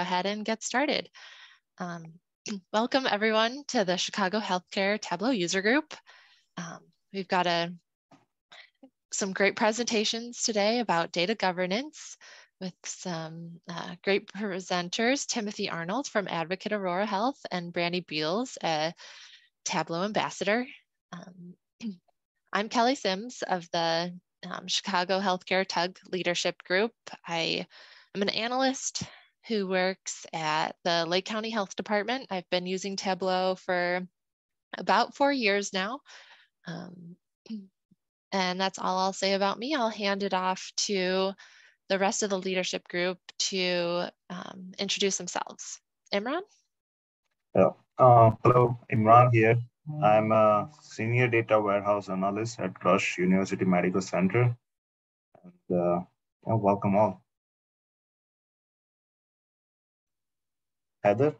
ahead and get started. Um, welcome everyone to the Chicago Healthcare Tableau User Group. Um, we've got a, some great presentations today about data governance with some uh, great presenters, Timothy Arnold from Advocate Aurora Health and Brandi Beals, a Tableau ambassador. Um, I'm Kelly Sims of the um, Chicago Healthcare TUG Leadership Group. I am an analyst who works at the Lake County Health Department. I've been using Tableau for about four years now. Um, and that's all I'll say about me. I'll hand it off to the rest of the leadership group to um, introduce themselves. Imran? Hello, uh, hello, Imran here. I'm a senior data warehouse analyst at Rush University Medical Center. And uh, welcome all. Heather,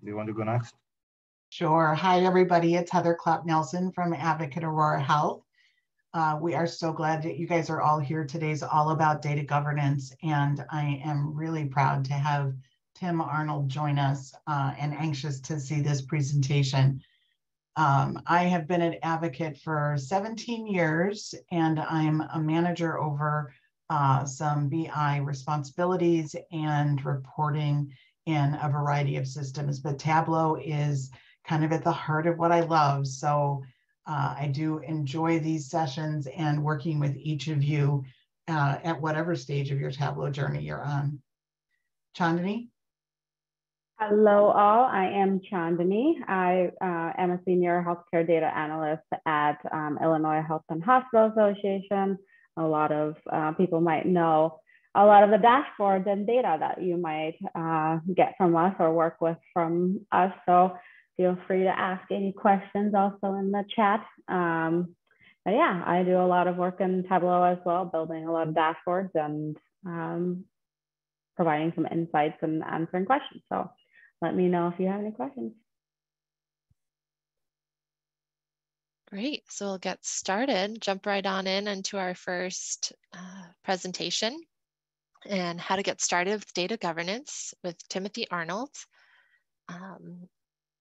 do you want to go next? Sure. Hi, everybody. It's Heather Clapp Nelson from Advocate Aurora Health. Uh, we are so glad that you guys are all here. Today's all about data governance, and I am really proud to have Tim Arnold join us uh, and anxious to see this presentation. Um, I have been an advocate for 17 years, and I'm a manager over uh, some BI responsibilities and reporting in a variety of systems, but Tableau is kind of at the heart of what I love. So uh, I do enjoy these sessions and working with each of you uh, at whatever stage of your Tableau journey you're on. Chandani? Hello all, I am Chandani. I uh, am a senior healthcare data analyst at um, Illinois Health and Hospital Association. A lot of uh, people might know a lot of the dashboards and data that you might uh, get from us or work with from us. So feel free to ask any questions also in the chat. Um, but yeah, I do a lot of work in Tableau as well, building a lot of dashboards and um, providing some insights and answering questions. So let me know if you have any questions. Great, so we'll get started, jump right on in into our first uh, presentation and how to get started with data governance with Timothy Arnold. Um,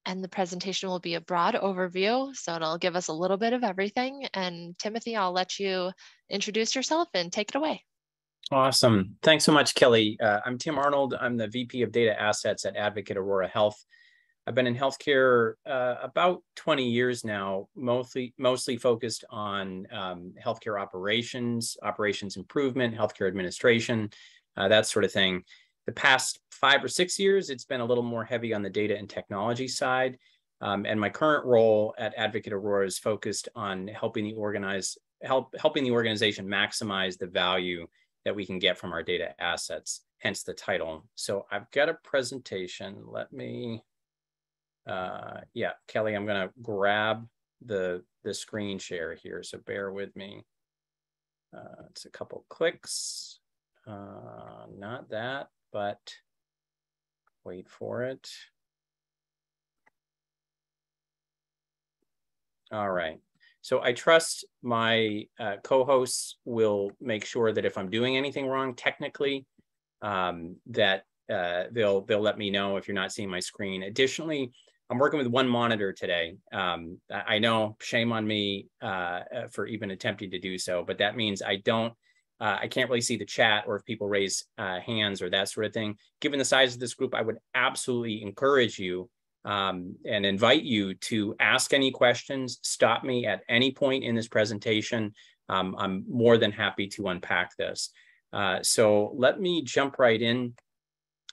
and the presentation will be a broad overview, so it'll give us a little bit of everything. And Timothy, I'll let you introduce yourself and take it away. Awesome. Thanks so much, Kelly. Uh, I'm Tim Arnold. I'm the VP of Data Assets at Advocate Aurora Health. I've been in healthcare uh, about 20 years now, mostly mostly focused on um, healthcare operations, operations improvement, healthcare administration, uh, that sort of thing. The past five or six years, it's been a little more heavy on the data and technology side. Um, and my current role at Advocate Aurora is focused on helping the organize help helping the organization maximize the value that we can get from our data assets. Hence the title. So I've got a presentation. Let me uh, yeah, Kelly, I'm gonna grab the, the screen share here, so bear with me. Uh, it's a couple clicks, uh, not that, but wait for it. All right. So I trust my uh, co-hosts will make sure that if I'm doing anything wrong technically, um, that uh, they'll they'll let me know if you're not seeing my screen. Additionally, I'm working with one monitor today. Um, I know, shame on me uh, uh, for even attempting to do so, but that means I don't, uh, I can't really see the chat or if people raise uh, hands or that sort of thing. Given the size of this group, I would absolutely encourage you um, and invite you to ask any questions, stop me at any point in this presentation. Um, I'm more than happy to unpack this. Uh, so let me jump right in.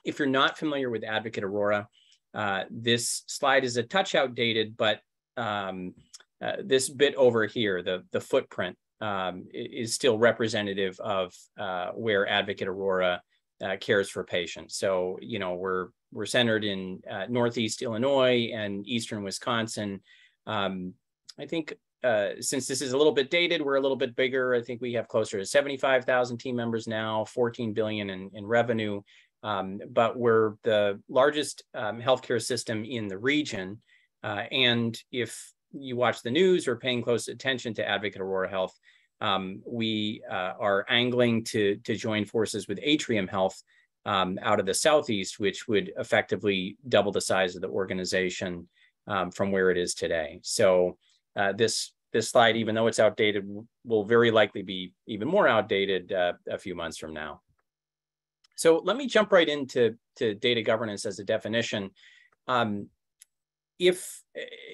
If you're not familiar with Advocate Aurora, uh, this slide is a touch outdated, but um, uh, this bit over here, the, the footprint, um, is still representative of uh, where Advocate Aurora uh, cares for patients. So, you know, we're, we're centered in uh, Northeast Illinois and Eastern Wisconsin. Um, I think uh, since this is a little bit dated, we're a little bit bigger. I think we have closer to 75,000 team members now, 14 billion in, in revenue. Um, but we're the largest um, healthcare system in the region. Uh, and if you watch the news or paying close attention to Advocate Aurora Health, um, we uh, are angling to, to join forces with Atrium Health um, out of the southeast, which would effectively double the size of the organization um, from where it is today. So uh, this this slide, even though it's outdated, will very likely be even more outdated uh, a few months from now. So let me jump right into to data governance as a definition. Um, if,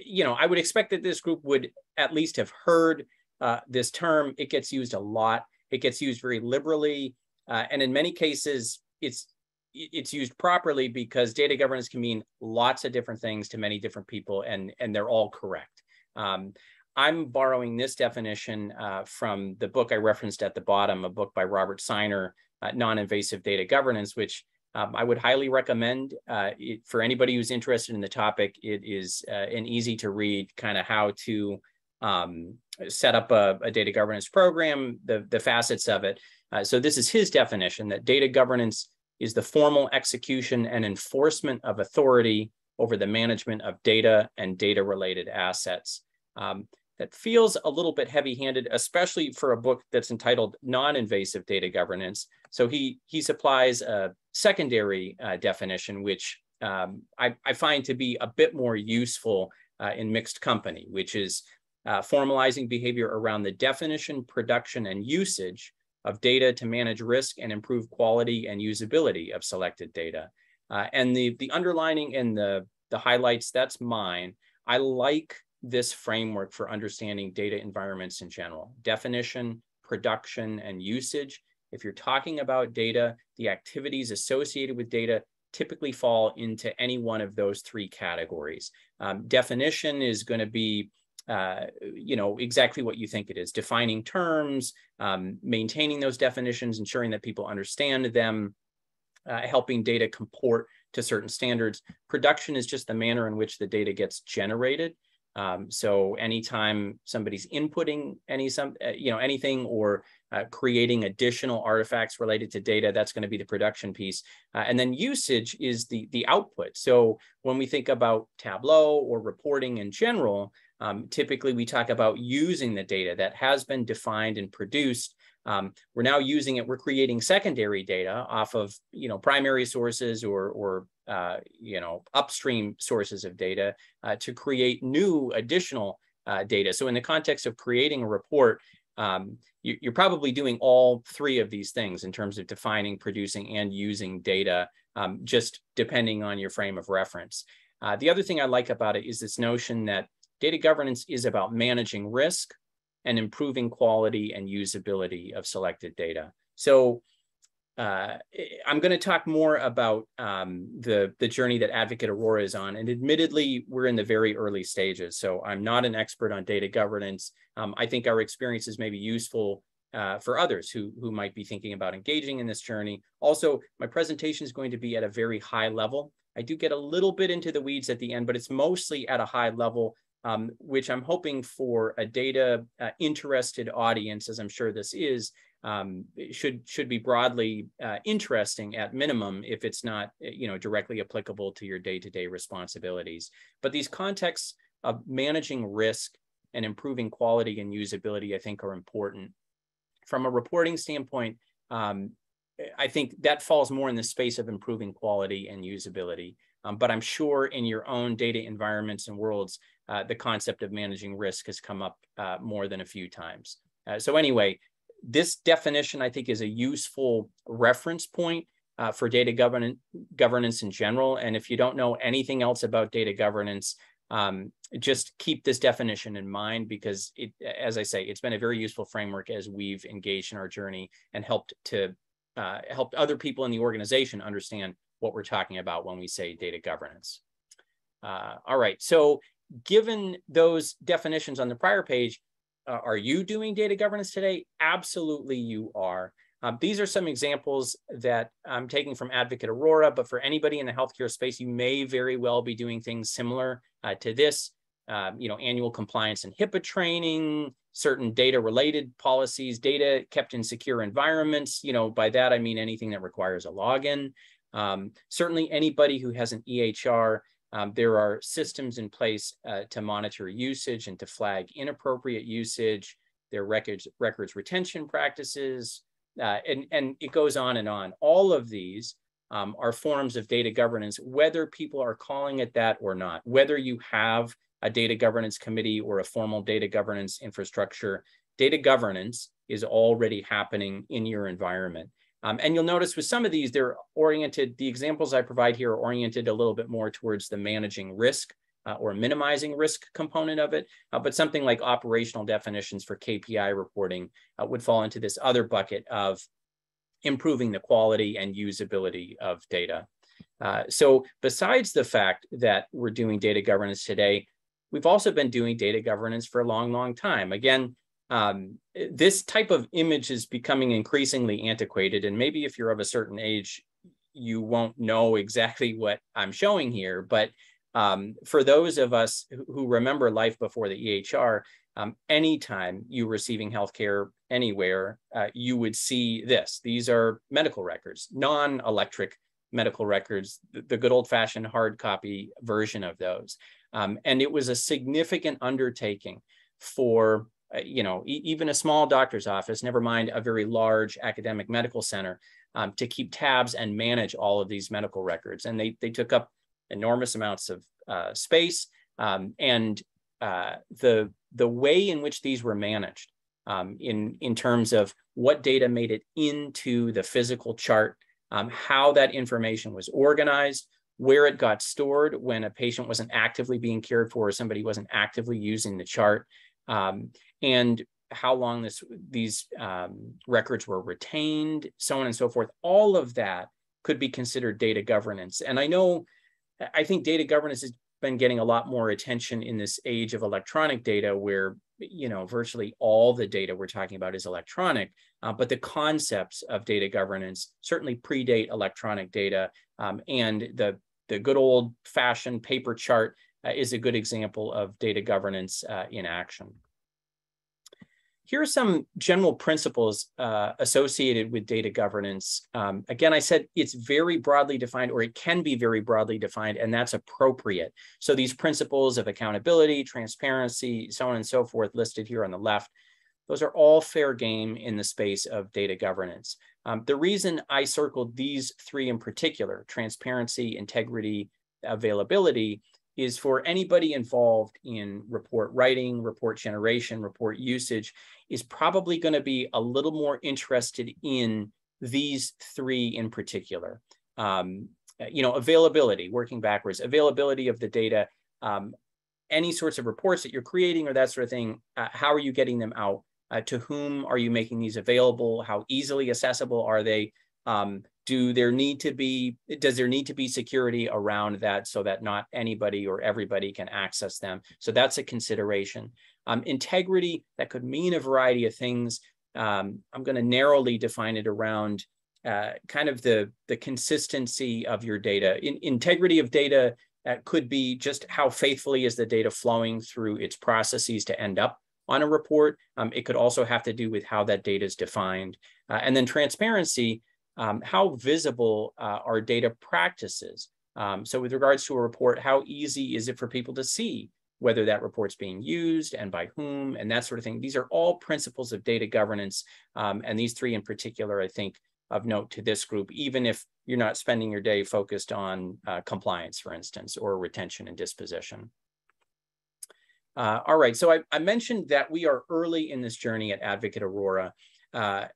you know, I would expect that this group would at least have heard uh, this term. It gets used a lot. It gets used very liberally. Uh, and in many cases, it's it's used properly because data governance can mean lots of different things to many different people and, and they're all correct. Um, I'm borrowing this definition uh, from the book I referenced at the bottom, a book by Robert Seiner, uh, Non-Invasive Data Governance, which um, I would highly recommend uh, it, for anybody who's interested in the topic. It is uh, an easy to read kind of how to um, set up a, a, data governance program, the, the facets of it. Uh, so this is his definition that data governance is the formal execution and enforcement of authority over the management of data and data related assets. Um, that feels a little bit heavy handed, especially for a book that's entitled Non Invasive Data Governance. So he, he supplies a secondary uh, definition, which um, I, I, find to be a bit more useful uh, in mixed company, which is uh, formalizing behavior around the definition, production, and usage of data to manage risk and improve quality and usability of selected data. Uh, and the, the underlining and the, the highlights, that's mine. I like this framework for understanding data environments in general, definition, production, and usage. If you're talking about data, the activities associated with data typically fall into any one of those three categories. Um, definition is going to be uh, you know, exactly what you think it is, defining terms, um, maintaining those definitions, ensuring that people understand them, uh, helping data comport to certain standards. Production is just the manner in which the data gets generated. Um, so anytime somebody's inputting any some uh, you know anything or uh, creating additional artifacts related to data, that's going to be the production piece. Uh, and then usage is the the output. So when we think about Tableau or reporting in general, um, typically we talk about using the data that has been defined and produced um, we're now using it, we're creating secondary data off of, you know, primary sources or, or uh, you know, upstream sources of data uh, to create new additional uh, data. So in the context of creating a report, um, you, are probably doing all three of these things in terms of defining, producing, and using data, um, just depending on your frame of reference. Uh, the other thing I like about it is this notion that data governance is about managing risk, and improving quality and usability of selected data. So uh, I'm going to talk more about um, the, the journey that Advocate Aurora is on. And admittedly, we're in the very early stages. So I'm not an expert on data governance. Um, I think our experiences may be useful uh, for others who, who might be thinking about engaging in this journey. Also, my presentation is going to be at a very high level. I do get a little bit into the weeds at the end, but it's mostly at a high level um, which I'm hoping for a data uh, interested audience, as I'm sure this is, um, should should be broadly uh, interesting at minimum if it's not you know directly applicable to your day-to-day responsibilities. But these contexts of managing risk and improving quality and usability, I think, are important. From a reporting standpoint, um, I think that falls more in the space of improving quality and usability. Um, but I'm sure in your own data environments and worlds, uh, the concept of managing risk has come up uh, more than a few times. Uh, so anyway, this definition I think is a useful reference point uh, for data governance, governance in general. And if you don't know anything else about data governance, um, just keep this definition in mind because it, as I say, it's been a very useful framework as we've engaged in our journey and helped to uh, helped other people in the organization understand what we're talking about when we say data governance. Uh, all right, so given those definitions on the prior page, uh, are you doing data governance today? Absolutely, you are. Um, these are some examples that I'm taking from Advocate Aurora, but for anybody in the healthcare space, you may very well be doing things similar uh, to this. Um, you know, annual compliance and HIPAA training, certain data related policies, data kept in secure environments. You know, by that I mean anything that requires a login. Um, certainly anybody who has an EHR um, there are systems in place uh, to monitor usage and to flag inappropriate usage. There are records, records retention practices, uh, and, and it goes on and on. All of these um, are forms of data governance, whether people are calling it that or not, whether you have a data governance committee or a formal data governance infrastructure, data governance is already happening in your environment. Um, and you'll notice with some of these, they're oriented, the examples I provide here are oriented a little bit more towards the managing risk uh, or minimizing risk component of it. Uh, but something like operational definitions for KPI reporting uh, would fall into this other bucket of improving the quality and usability of data. Uh, so besides the fact that we're doing data governance today, we've also been doing data governance for a long, long time. Again, um, this type of image is becoming increasingly antiquated. And maybe if you're of a certain age, you won't know exactly what I'm showing here. But um, for those of us who remember life before the EHR, um, anytime you were receiving healthcare anywhere, uh, you would see this. These are medical records, non-electric medical records, the, the good old-fashioned hard copy version of those. Um, and it was a significant undertaking for uh, you know, e even a small doctor's office, never mind a very large academic medical center, um, to keep tabs and manage all of these medical records. And they, they took up enormous amounts of uh, space. Um, and uh, the, the way in which these were managed um, in, in terms of what data made it into the physical chart, um, how that information was organized, where it got stored when a patient wasn't actively being cared for or somebody wasn't actively using the chart, um, and how long this these um, records were retained, so on and so forth. All of that could be considered data governance. And I know, I think data governance has been getting a lot more attention in this age of electronic data where you know virtually all the data we're talking about is electronic uh, but the concepts of data governance certainly predate electronic data um, and the the good old fashioned paper chart is a good example of data governance uh, in action here are some general principles uh, associated with data governance. Um, again, I said it's very broadly defined, or it can be very broadly defined, and that's appropriate. So these principles of accountability, transparency, so on and so forth listed here on the left, those are all fair game in the space of data governance. Um, the reason I circled these three in particular, transparency, integrity, availability, is for anybody involved in report writing, report generation, report usage, is probably going to be a little more interested in these three in particular. Um, you know, availability, working backwards, availability of the data, um, any sorts of reports that you're creating or that sort of thing, uh, how are you getting them out? Uh, to whom are you making these available? How easily accessible are they? Um, do there need to be, does there need to be security around that so that not anybody or everybody can access them? So that's a consideration. Um, integrity, that could mean a variety of things. Um, I'm going to narrowly define it around uh, kind of the, the consistency of your data. In, integrity of data uh, could be just how faithfully is the data flowing through its processes to end up on a report. Um, it could also have to do with how that data is defined. Uh, and then transparency, um, how visible uh, are data practices? Um, so with regards to a report, how easy is it for people to see whether that report's being used and by whom and that sort of thing. These are all principles of data governance. Um, and these three in particular, I think, of note to this group, even if you're not spending your day focused on uh, compliance, for instance, or retention and disposition. Uh, all right, so I, I, mentioned that we are early in this journey at Advocate Aurora. Uh,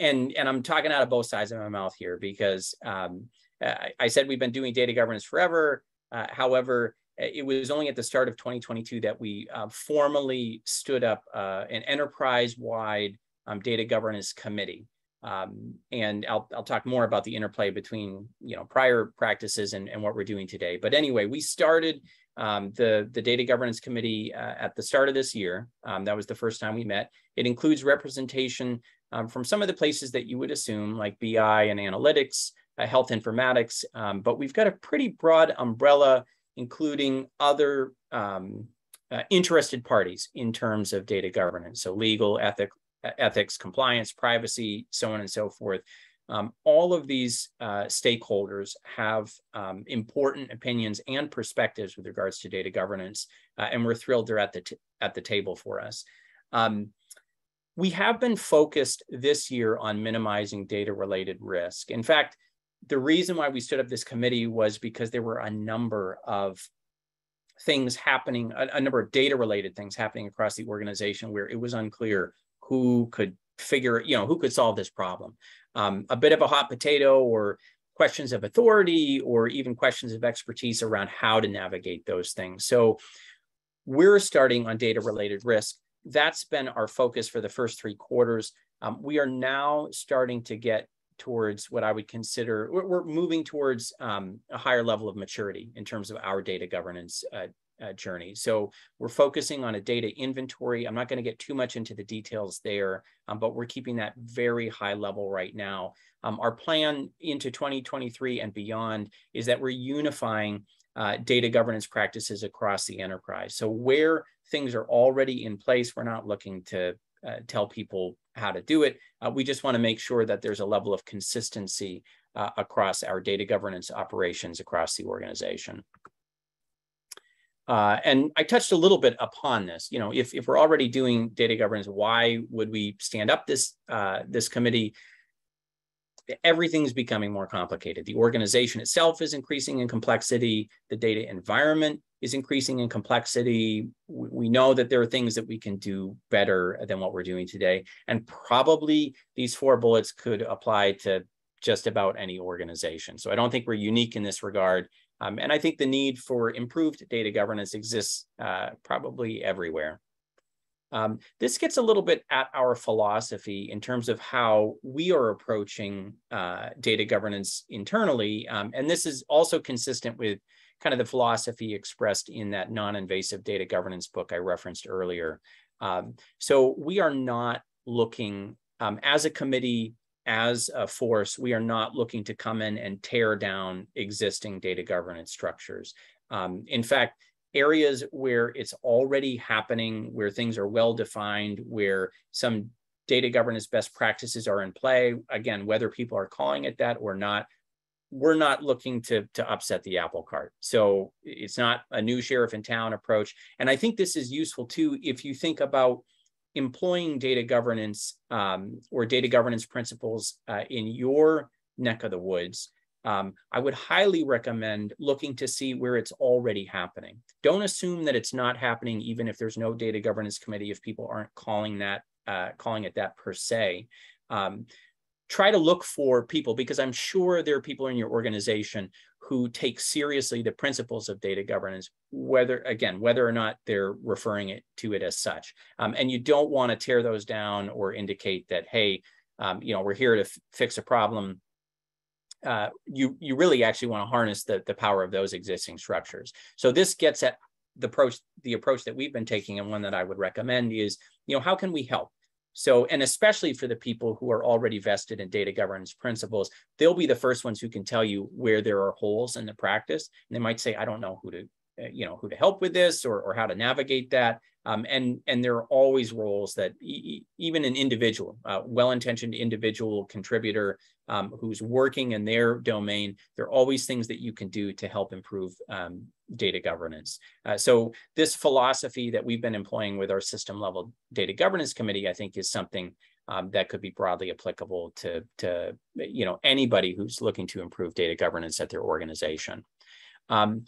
and, and I'm talking out of both sides of my mouth here because um, I, I, said we've been doing data governance forever. Uh, however, it was only at the start of 2022 that we uh, formally stood up uh, an enterprise-wide um, data governance committee. Um, and I'll, I'll talk more about the interplay between you know prior practices and, and what we're doing today. But anyway, we started um, the, the data governance committee uh, at the start of this year. Um, that was the first time we met. It includes representation um, from some of the places that you would assume like BI and analytics, uh, health informatics, um, but we've got a pretty broad umbrella including other um, uh, interested parties in terms of data governance. So legal, ethic, ethics, compliance, privacy, so on and so forth. Um, all of these uh, stakeholders have um, important opinions and perspectives with regards to data governance, uh, and we're thrilled they're at the, at the table for us. Um, we have been focused this year on minimizing data related risk. In fact, the reason why we stood up this committee was because there were a number of things happening, a, a number of data related things happening across the organization where it was unclear who could figure, you know, who could solve this problem. Um, a bit of a hot potato or questions of authority or even questions of expertise around how to navigate those things. So we're starting on data related risk. That's been our focus for the first three quarters. Um, we are now starting to get towards what I would consider, we're, we're moving towards um, a higher level of maturity in terms of our data governance uh, uh, journey. So we're focusing on a data inventory. I'm not going to get too much into the details there, um, but we're keeping that very high level right now. Um, our plan into 2023 and beyond is that we're unifying uh, data governance practices across the enterprise. So where things are already in place, we're not looking to uh, tell people how to do it. Uh, we just want to make sure that there's a level of consistency uh, across our data governance operations across the organization. Uh, and I touched a little bit upon this. You know, if, if we're already doing data governance, why would we stand up this uh, this committee? Everything's becoming more complicated. The organization itself is increasing in complexity. The data environment is increasing in complexity. We know that there are things that we can do better than what we're doing today. And probably these four bullets could apply to just about any organization. So I don't think we're unique in this regard. Um, and I think the need for improved data governance exists uh, probably everywhere. Um, this gets a little bit at our philosophy in terms of how we are approaching uh, data governance internally. Um, and this is also consistent with kind of the philosophy expressed in that non-invasive data governance book I referenced earlier. Um, so we are not looking um, as a committee, as a force, we are not looking to come in and tear down existing data governance structures. Um, in fact, areas where it's already happening, where things are well defined, where some data governance best practices are in play, again, whether people are calling it that or not, we're not looking to, to upset the apple cart. So it's not a new sheriff in town approach. And I think this is useful too if you think about employing data governance um, or data governance principles uh, in your neck of the woods. Um, I would highly recommend looking to see where it's already happening. Don't assume that it's not happening, even if there's no data governance committee, if people aren't calling that, uh, calling it that per se. Um, try to look for people because I'm sure there are people in your organization who take seriously the principles of data governance, whether, again, whether or not they're referring it to it as such. Um, and you don't want to tear those down or indicate that, hey, um, you know, we're here to fix a problem. Uh, you, you really actually want to harness the, the power of those existing structures. So this gets at the approach, the approach that we've been taking and one that I would recommend is, you know, how can we help? So, and especially for the people who are already vested in data governance principles, they'll be the first ones who can tell you where there are holes in the practice. And they might say, I don't know who to, you know, who to help with this or, or how to navigate that. Um, and, and there are always roles that e even an individual, uh, well-intentioned individual contributor um, who's working in their domain, there are always things that you can do to help improve um, data governance. Uh, so this philosophy that we've been employing with our system level data governance committee, I think is something um, that could be broadly applicable to, to you know, anybody who's looking to improve data governance at their organization. Um,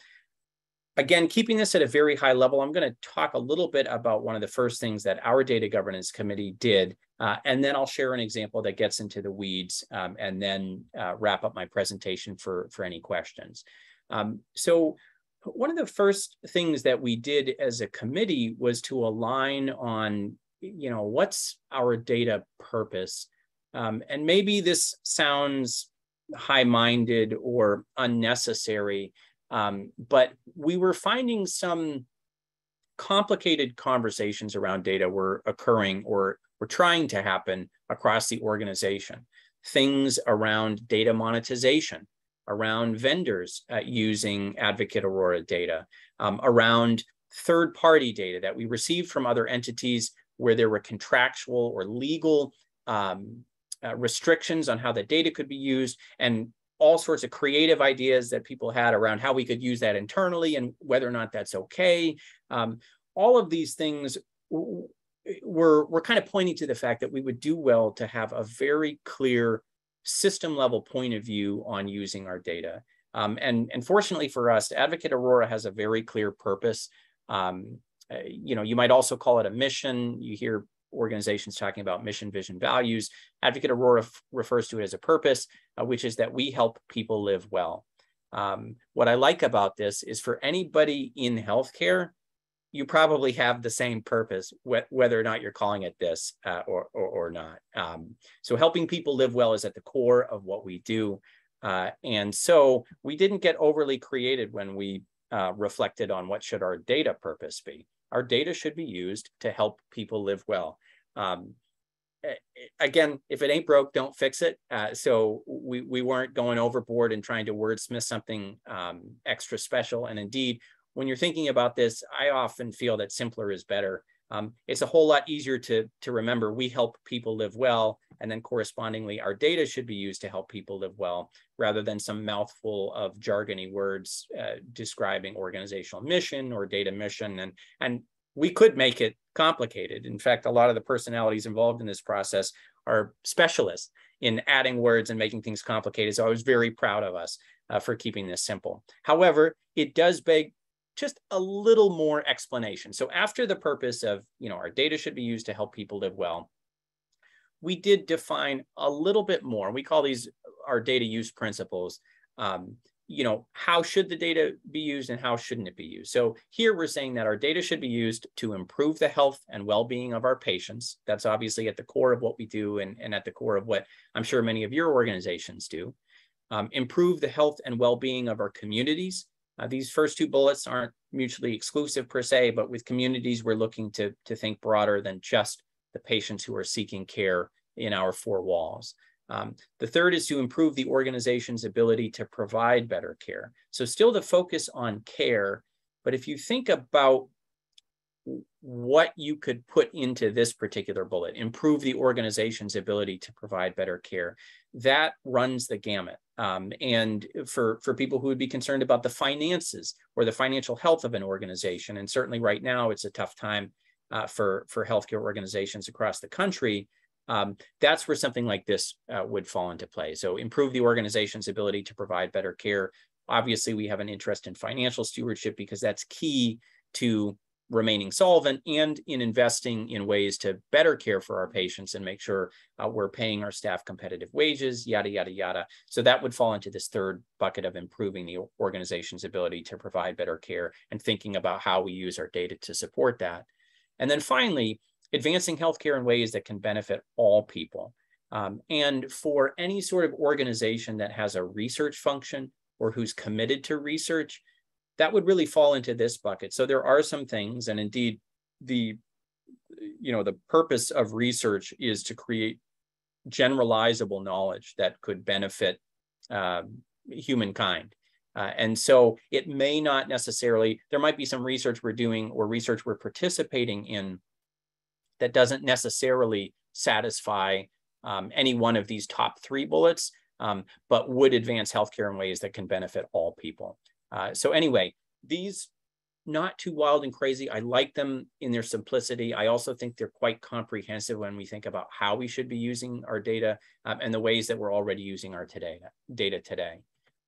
again, keeping this at a very high level, I'm going to talk a little bit about one of the first things that our data governance committee did, uh, and then I'll share an example that gets into the weeds, um, and then uh, wrap up my presentation for, for any questions. Um, so one of the first things that we did as a committee was to align on, you know, what's our data purpose? Um, and maybe this sounds high-minded or unnecessary, um, but we were finding some complicated conversations around data were occurring or were trying to happen across the organization. Things around data monetization, around vendors uh, using Advocate Aurora data, um, around third party data that we received from other entities where there were contractual or legal um, uh, restrictions on how the data could be used and all sorts of creative ideas that people had around how we could use that internally and whether or not that's okay. Um, all of these things were, were kind of pointing to the fact that we would do well to have a very clear system level point of view on using our data. Um, and, and fortunately for us, Advocate Aurora has a very clear purpose. Um, uh, you know, you might also call it a mission. You hear organizations talking about mission, vision, values. Advocate Aurora refers to it as a purpose, uh, which is that we help people live well. Um, what I like about this is for anybody in healthcare, you probably have the same purpose, wh whether or not you're calling it this uh, or, or, or, not. Um, so helping people live well is at the core of what we do. Uh, and so we didn't get overly created when we uh, reflected on what should our data purpose be. Our data should be used to help people live well. Um, again, if it ain't broke, don't fix it. Uh, so we, we weren't going overboard and trying to wordsmith something um, extra special. And indeed, when you're thinking about this, I often feel that simpler is better. Um, it's a whole lot easier to, to remember we help people live well, and then correspondingly, our data should be used to help people live well, rather than some mouthful of jargony words uh, describing organizational mission or data mission. And, and we could make it complicated. In fact, a lot of the personalities involved in this process are specialists in adding words and making things complicated. So I was very proud of us uh, for keeping this simple. However, it does beg just a little more explanation. So after the purpose of, you know, our data should be used to help people live well, we did define a little bit more. We call these our data use principles. Um, you know, how should the data be used and how shouldn't it be used? So here we're saying that our data should be used to improve the health and well-being of our patients. That's obviously at the core of what we do and, and at the core of what I'm sure many of your organizations do. Um, improve the health and well-being of our communities. Uh, these first two bullets aren't mutually exclusive per se, but with communities, we're looking to, to think broader than just the patients who are seeking care in our four walls. Um, the third is to improve the organization's ability to provide better care. So still the focus on care, but if you think about what you could put into this particular bullet, improve the organization's ability to provide better care, that runs the gamut. Um, and for, for people who would be concerned about the finances or the financial health of an organization, and certainly right now it's a tough time uh, for, for healthcare organizations across the country, um, that's where something like this uh, would fall into play. So improve the organization's ability to provide better care. Obviously, we have an interest in financial stewardship because that's key to remaining solvent and in investing in ways to better care for our patients and make sure uh, we're paying our staff competitive wages, yada, yada, yada. So that would fall into this third bucket of improving the organization's ability to provide better care and thinking about how we use our data to support that. And then finally, advancing healthcare in ways that can benefit all people. Um, and for any sort of organization that has a research function or who's committed to research, that would really fall into this bucket. So there are some things, and indeed, the you know the purpose of research is to create generalizable knowledge that could benefit uh, humankind. Uh, and so it may not necessarily, there might be some research we're doing or research we're participating in that doesn't necessarily satisfy um, any one of these top three bullets, um, but would advance healthcare in ways that can benefit all people. Uh, so anyway, these not too wild and crazy. I like them in their simplicity. I also think they're quite comprehensive when we think about how we should be using our data um, and the ways that we're already using our today data today.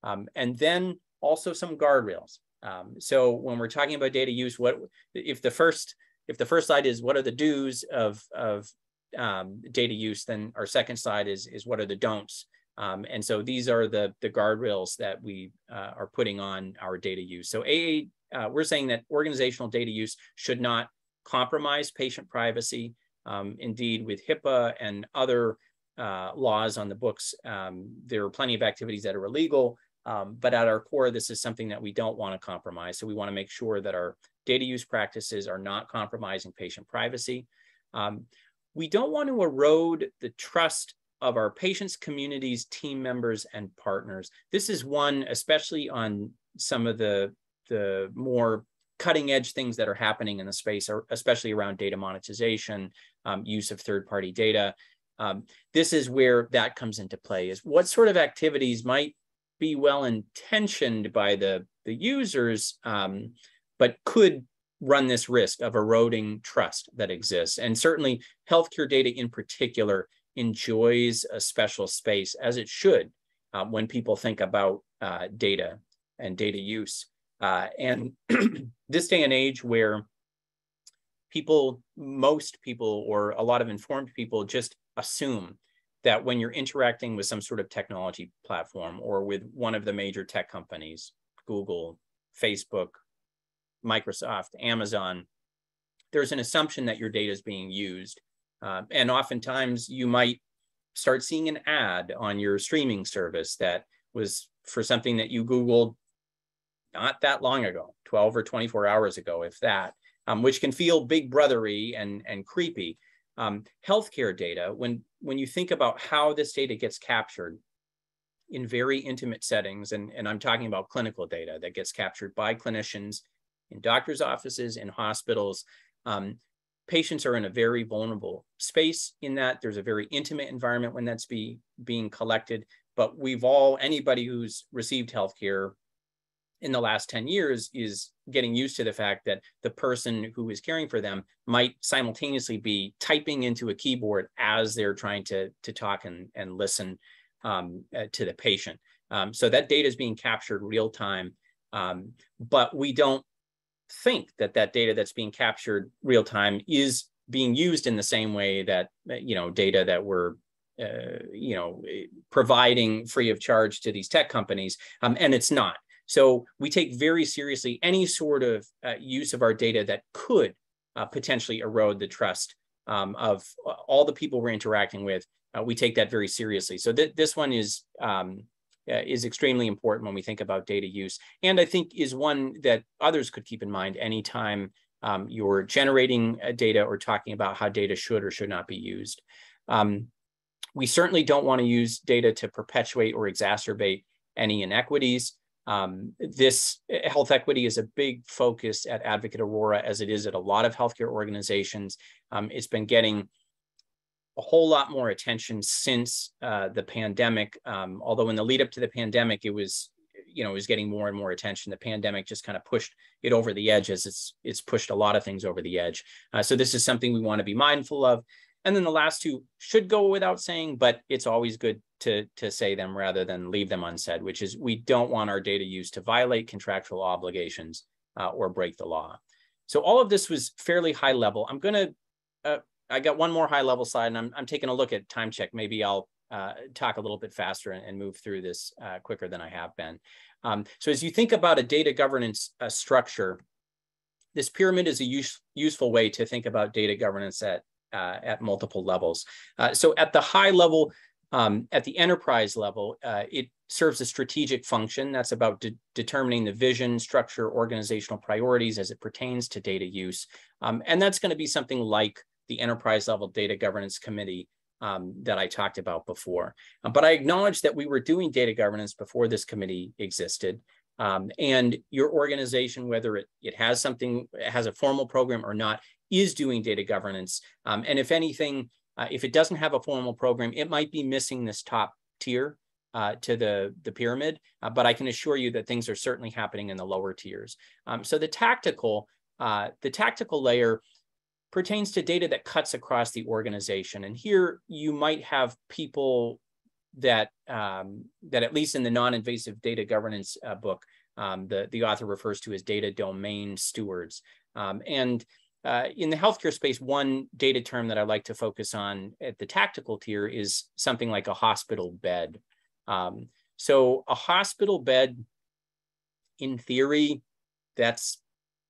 Um, and then also some guardrails. Um, so when we're talking about data use, what if the first if the first slide is what are the do's of, of um, data use, then our second slide is, is what are the don'ts. Um, and so these are the, the guardrails that we uh, are putting on our data use. So AA, uh, we're saying that organizational data use should not compromise patient privacy. Um, indeed, with HIPAA and other uh, laws on the books, um, there are plenty of activities that are illegal, um, but at our core, this is something that we don't want to compromise. So we want to make sure that our data use practices are not compromising patient privacy. Um, we don't want to erode the trust of our patients, communities, team members, and partners. This is one, especially on some of the, the more cutting edge things that are happening in the space, especially around data monetization, um, use of third party data. Um, this is where that comes into play is what sort of activities might be well intentioned by the, the users, um, but could run this risk of eroding trust that exists. And certainly healthcare data in particular enjoys a special space as it should uh, when people think about uh, data and data use. Uh, and this day and age where people, most people, or a lot of informed people just assume that when you're interacting with some sort of technology platform or with one of the major tech companies, Google, Facebook, Microsoft, Amazon, there's an assumption that your data is being used. Uh, and oftentimes you might start seeing an ad on your streaming service that was for something that you Googled not that long ago, 12 or 24 hours ago, if that, um, which can feel big brothery and, and creepy. Um, healthcare data, when, when you think about how this data gets captured in very intimate settings, and, and I'm talking about clinical data that gets captured by clinicians in doctors' offices, in hospitals, um, patients are in a very vulnerable space in that there's a very intimate environment when that's be, being collected. But we've all, anybody who's received healthcare in the last 10 years is getting used to the fact that the person who is caring for them might simultaneously be typing into a keyboard as they're trying to, to talk and, and listen um, uh, to the patient. Um, so that data is being captured real time, um, but we don't think that that data that's being captured real time is being used in the same way that you know data that we're uh, you know providing free of charge to these tech companies um, and it's not. So we take very seriously any sort of uh, use of our data that could uh, potentially erode the trust um, of all the people we're interacting with. Uh, we take that very seriously. So th this one is um, uh, is extremely important when we think about data use. And I think is one that others could keep in mind anytime um, you're generating uh, data or talking about how data should or should not be used. Um, we certainly don't want to use data to perpetuate or exacerbate any inequities. Um, this uh, health equity is a big focus at Advocate Aurora, as it is at a lot of healthcare organizations. Um, it's been getting a whole lot more attention since uh, the pandemic. Um, although in the lead up to the pandemic, it was, you know, it was getting more and more attention. The pandemic just kind of pushed it over the edge as it's it's pushed a lot of things over the edge. Uh, so this is something we want to be mindful of. And then the last two should go without saying, but it's always good to to say them rather than leave them unsaid, which is we don't want our data used to violate contractual obligations uh, or break the law. So all of this was fairly high level. I'm going to I got one more high level slide and I'm, I'm taking a look at time check. Maybe I'll uh, talk a little bit faster and, and move through this uh, quicker than I have been. Um, so as you think about a data governance uh, structure, this pyramid is a use, useful way to think about data governance at, uh, at multiple levels. Uh, so at the high level, um, at the enterprise level, uh, it serves a strategic function that's about de determining the vision, structure, organizational priorities as it pertains to data use. Um, and that's going to be something like the enterprise level data governance committee um, that I talked about before. Uh, but I acknowledge that we were doing data governance before this committee existed. Um, and your organization, whether it, it has something, it has a formal program or not, is doing data governance. Um, and if anything, uh, if it doesn't have a formal program, it might be missing this top tier uh, to the, the pyramid, uh, but I can assure you that things are certainly happening in the lower tiers. Um, so the tactical, uh, the tactical layer pertains to data that cuts across the organization. And here you might have people that, um, that at least in the non-invasive data governance uh, book, um, the, the author refers to as data domain stewards. Um, and uh, in the healthcare space, one data term that I like to focus on at the tactical tier is something like a hospital bed. Um, so a hospital bed, in theory, that's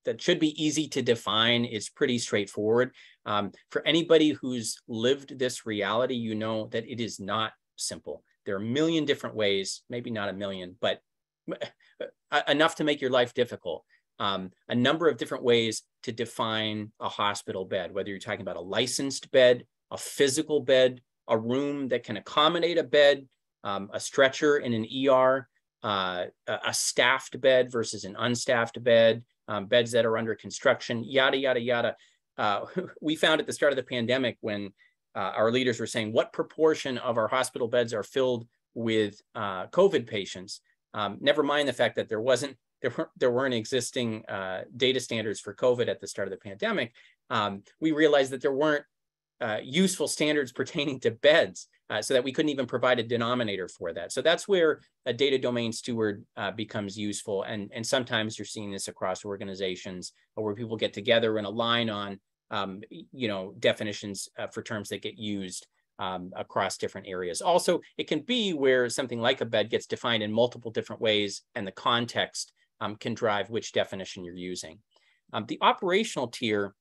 that should be easy to define is pretty straightforward. Um, for anybody who's lived this reality, you know that it is not simple. There are a million different ways, maybe not a million, but enough to make your life difficult. Um, a number of different ways to define a hospital bed, whether you're talking about a licensed bed, a physical bed, a room that can accommodate a bed, um, a stretcher in an ER, uh, a staffed bed versus an unstaffed bed, um, beds that are under construction, yada, yada, yada. Uh, we found at the start of the pandemic when uh, our leaders were saying what proportion of our hospital beds are filled with uh, COVID patients. Um, never mind the fact that there wasn't there weren't, there weren't existing uh, data standards for COVID at the start of the pandemic. Um, we realized that there weren't uh, useful standards pertaining to beds uh, so that we couldn't even provide a denominator for that. So that's where a data domain steward uh, becomes useful. And, and sometimes you're seeing this across organizations where people get together and align on, um, you know, definitions uh, for terms that get used um, across different areas. Also, it can be where something like a bed gets defined in multiple different ways and the context um, can drive which definition you're using. Um, the operational tier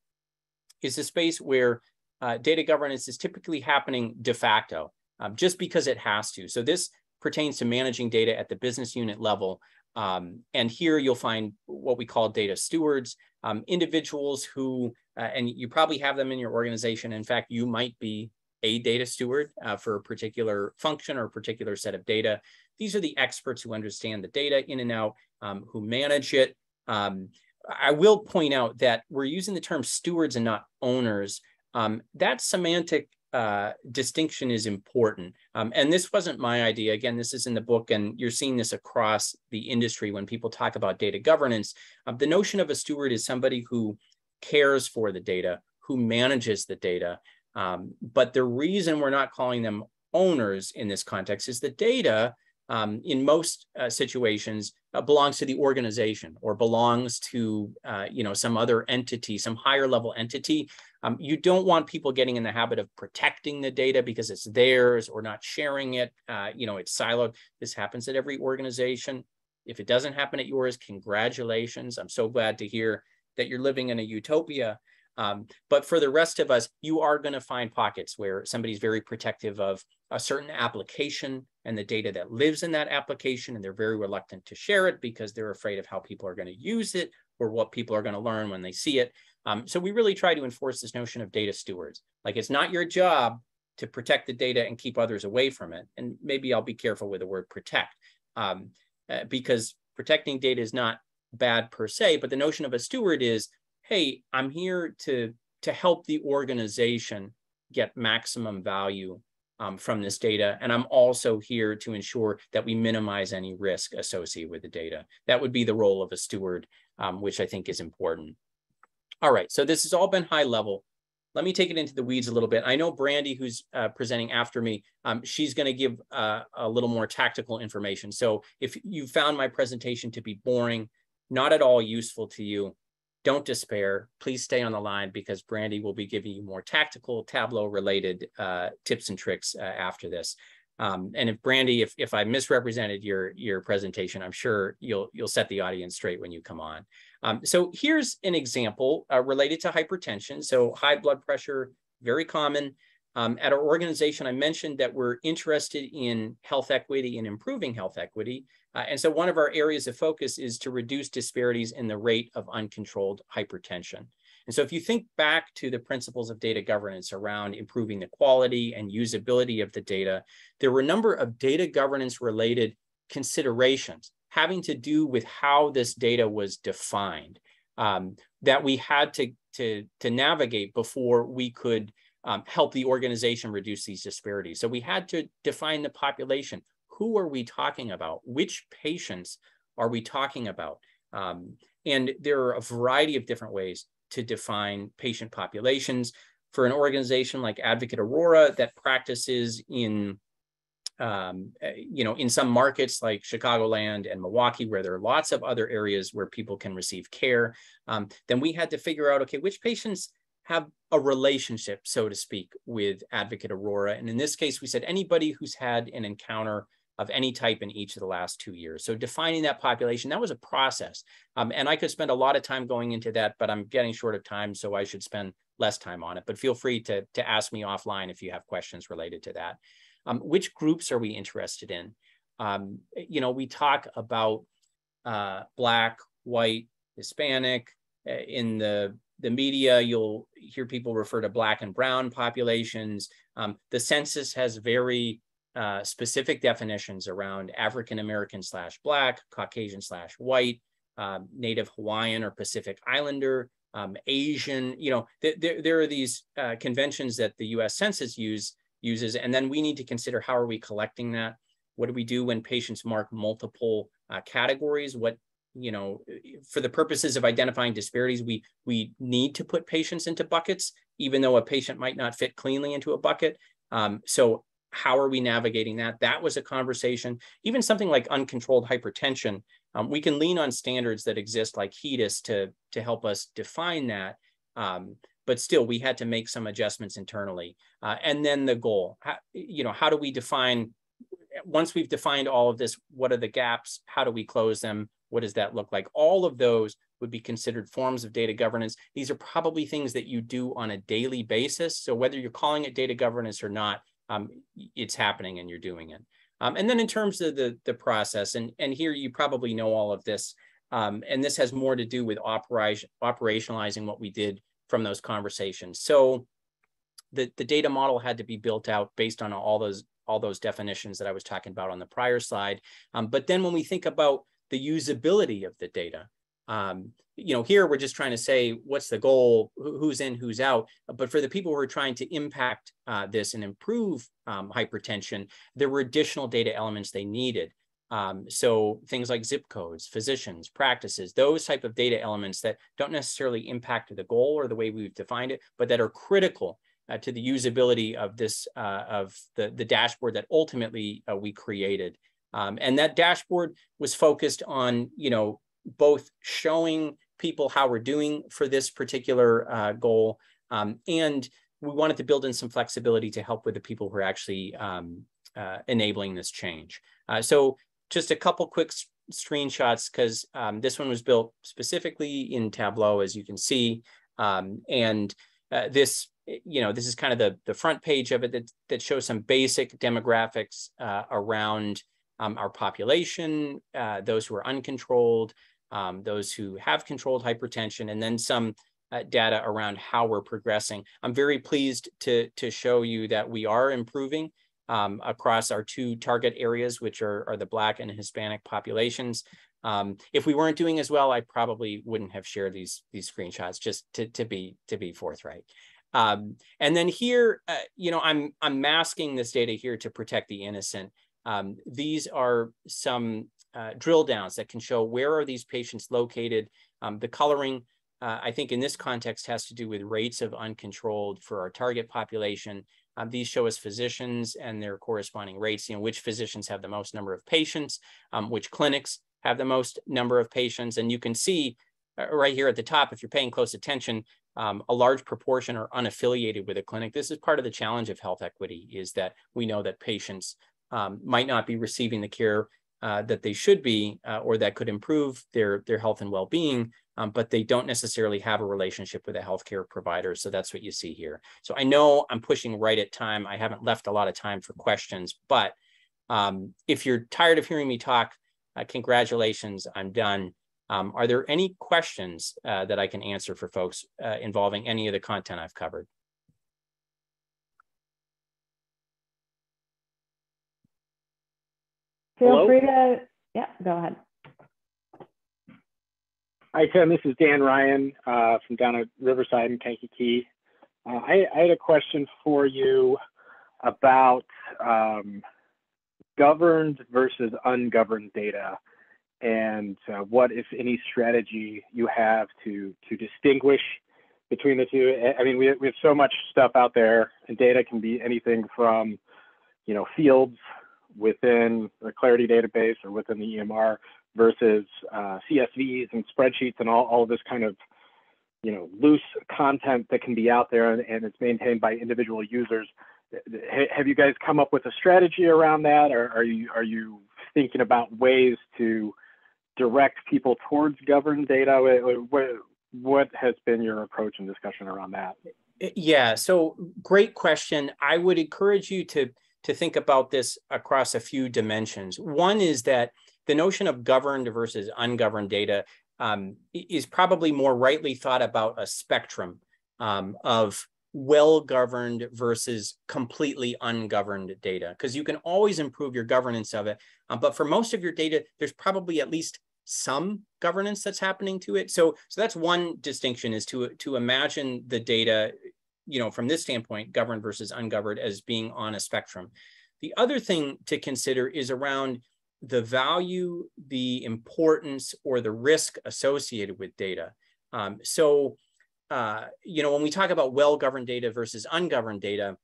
is a space where uh, data governance is typically happening de facto um, just because it has to. So this pertains to managing data at the business unit level. Um, and here you'll find what we call data stewards, um, individuals who, uh, and you probably have them in your organization. In fact, you might be a data steward uh, for a particular function or a particular set of data. These are the experts who understand the data in and out, um, who manage it. Um, I will point out that we're using the term stewards and not owners. Um, that semantic uh, distinction is important. Um, and this wasn't my idea. Again, this is in the book, and you're seeing this across the industry when people talk about data governance. Uh, the notion of a steward is somebody who cares for the data, who manages the data. Um, but the reason we're not calling them owners in this context is the data um, in most uh, situations uh, belongs to the organization or belongs to uh, you know some other entity some higher level entity. Um, you don't want people getting in the habit of protecting the data because it's theirs or not sharing it. Uh, you know it's siloed. This happens at every organization. If it doesn't happen at yours congratulations. I'm so glad to hear that you're living in a utopia. Um, but for the rest of us, you are going to find pockets where somebody's very protective of a certain application and the data that lives in that application, and they're very reluctant to share it because they're afraid of how people are going to use it or what people are going to learn when they see it. Um, so we really try to enforce this notion of data stewards. Like it's not your job to protect the data and keep others away from it. And maybe I'll be careful with the word protect um, uh, because protecting data is not bad per se, but the notion of a steward is hey, I'm here to, to help the organization get maximum value um, from this data. And I'm also here to ensure that we minimize any risk associated with the data. That would be the role of a steward, um, which I think is important. All right, so this has all been high level. Let me take it into the weeds a little bit. I know Brandi, who's uh, presenting after me, um, she's going to give uh, a little more tactical information. So if you found my presentation to be boring, not at all useful to you, don't despair. Please stay on the line because Brandi will be giving you more tactical Tableau related uh, tips and tricks uh, after this. Um, and if Brandi, if, if I misrepresented your, your presentation, I'm sure you'll, you'll set the audience straight when you come on. Um, so here's an example uh, related to hypertension. So high blood pressure, very common. Um, at our organization, I mentioned that we're interested in health equity and improving health equity. Uh, and so one of our areas of focus is to reduce disparities in the rate of uncontrolled hypertension. And so if you think back to the principles of data governance around improving the quality and usability of the data, there were a number of data governance related considerations having to do with how this data was defined um, that we had to, to, to navigate before we could um, help the organization reduce these disparities. So we had to define the population who are we talking about? Which patients are we talking about? Um, and there are a variety of different ways to define patient populations. For an organization like Advocate Aurora that practices in um, eh, you know, in some markets like Chicagoland and Milwaukee, where there are lots of other areas where people can receive care, um, then we had to figure out, okay, which patients have a relationship, so to speak, with Advocate Aurora. And in this case, we said anybody who's had an encounter of any type in each of the last two years. So defining that population, that was a process. Um, and I could spend a lot of time going into that, but I'm getting short of time, so I should spend less time on it. But feel free to, to ask me offline if you have questions related to that. Um, which groups are we interested in? Um, you know, we talk about uh, Black, white, Hispanic. Uh, in the, the media, you'll hear people refer to Black and Brown populations. Um, the census has very uh, specific definitions around African American slash Black, Caucasian slash white, uh, Native Hawaiian or Pacific Islander, um, Asian. You know, th th there are these uh, conventions that the U.S. Census use uses, and then we need to consider how are we collecting that. What do we do when patients mark multiple uh, categories? What you know, for the purposes of identifying disparities, we we need to put patients into buckets, even though a patient might not fit cleanly into a bucket. Um, so how are we navigating that? That was a conversation. Even something like uncontrolled hypertension, um, we can lean on standards that exist like HEDIS to to help us define that. Um, but still, we had to make some adjustments internally. Uh, and then the goal, how, you know, how do we define once we've defined all of this, what are the gaps? How do we close them? What does that look like? All of those would be considered forms of data governance. These are probably things that you do on a daily basis. So whether you're calling it data governance or not, um, it's happening and you're doing it. Um, and then in terms of the, the process, and, and here you probably know all of this, um, and this has more to do with operation, operationalizing what we did from those conversations. So the, the data model had to be built out based on all those all those definitions that I was talking about on the prior slide. Um, but then when we think about the usability of the data, um, you know, here we're just trying to say what's the goal, who's in, who's out. But for the people who are trying to impact uh, this and improve um, hypertension, there were additional data elements they needed. Um, so things like zip codes, physicians, practices, those type of data elements that don't necessarily impact the goal or the way we've defined it, but that are critical uh, to the usability of this, uh, of the, the dashboard that ultimately uh, we created. Um, and that dashboard was focused on, you know, both showing people how we're doing for this particular uh, goal, um, and we wanted to build in some flexibility to help with the people who are actually um, uh, enabling this change. Uh, so just a couple quick screenshots because um, this one was built specifically in Tableau, as you can see. Um, and uh, this you know, this is kind of the, the front page of it that, that shows some basic demographics uh, around um, our population, uh, those who are uncontrolled, um, those who have controlled hypertension, and then some uh, data around how we're progressing. I'm very pleased to, to show you that we are improving um, across our two target areas, which are, are the Black and Hispanic populations. Um, if we weren't doing as well, I probably wouldn't have shared these, these screenshots, just to, to, be, to be forthright. Um, and then here, uh, you know, I'm, I'm masking this data here to protect the innocent. Um, these are some uh, drill downs that can show where are these patients located. Um, the coloring, uh, I think in this context has to do with rates of uncontrolled for our target population. Um, these show us physicians and their corresponding rates, you know, which physicians have the most number of patients, um, which clinics have the most number of patients. And you can see uh, right here at the top, if you're paying close attention, um, a large proportion are unaffiliated with a clinic. This is part of the challenge of health equity is that we know that patients um, might not be receiving the care uh, that they should be uh, or that could improve their, their health and well-being, um, but they don't necessarily have a relationship with a healthcare provider. So that's what you see here. So I know I'm pushing right at time. I haven't left a lot of time for questions, but um, if you're tired of hearing me talk, uh, congratulations, I'm done. Um, are there any questions uh, that I can answer for folks uh, involving any of the content I've covered? Feel Hello? free to, yeah, go ahead. Hi, Tim. This is Dan Ryan uh, from down at Riverside in Kankakee. Uh, I, I, had a question for you about um, governed versus ungoverned data and uh, what, if any, strategy you have to to distinguish between the two. I mean, we we have so much stuff out there, and data can be anything from, you know, fields within the Clarity database or within the EMR versus uh, CSVs and spreadsheets and all all this kind of you know loose content that can be out there and, and it's maintained by individual users have you guys come up with a strategy around that or are you are you thinking about ways to direct people towards governed data? What, what has been your approach and discussion around that? Yeah, so great question. I would encourage you to to think about this across a few dimensions. One is that the notion of governed versus ungoverned data um, is probably more rightly thought about a spectrum um, of well-governed versus completely ungoverned data, because you can always improve your governance of it. Um, but for most of your data, there's probably at least some governance that's happening to it. So, so that's one distinction is to, to imagine the data, you know, from this standpoint, governed versus ungoverned as being on a spectrum. The other thing to consider is around the value, the importance, or the risk associated with data. Um, so, uh, you know, when we talk about well-governed data versus ungoverned data,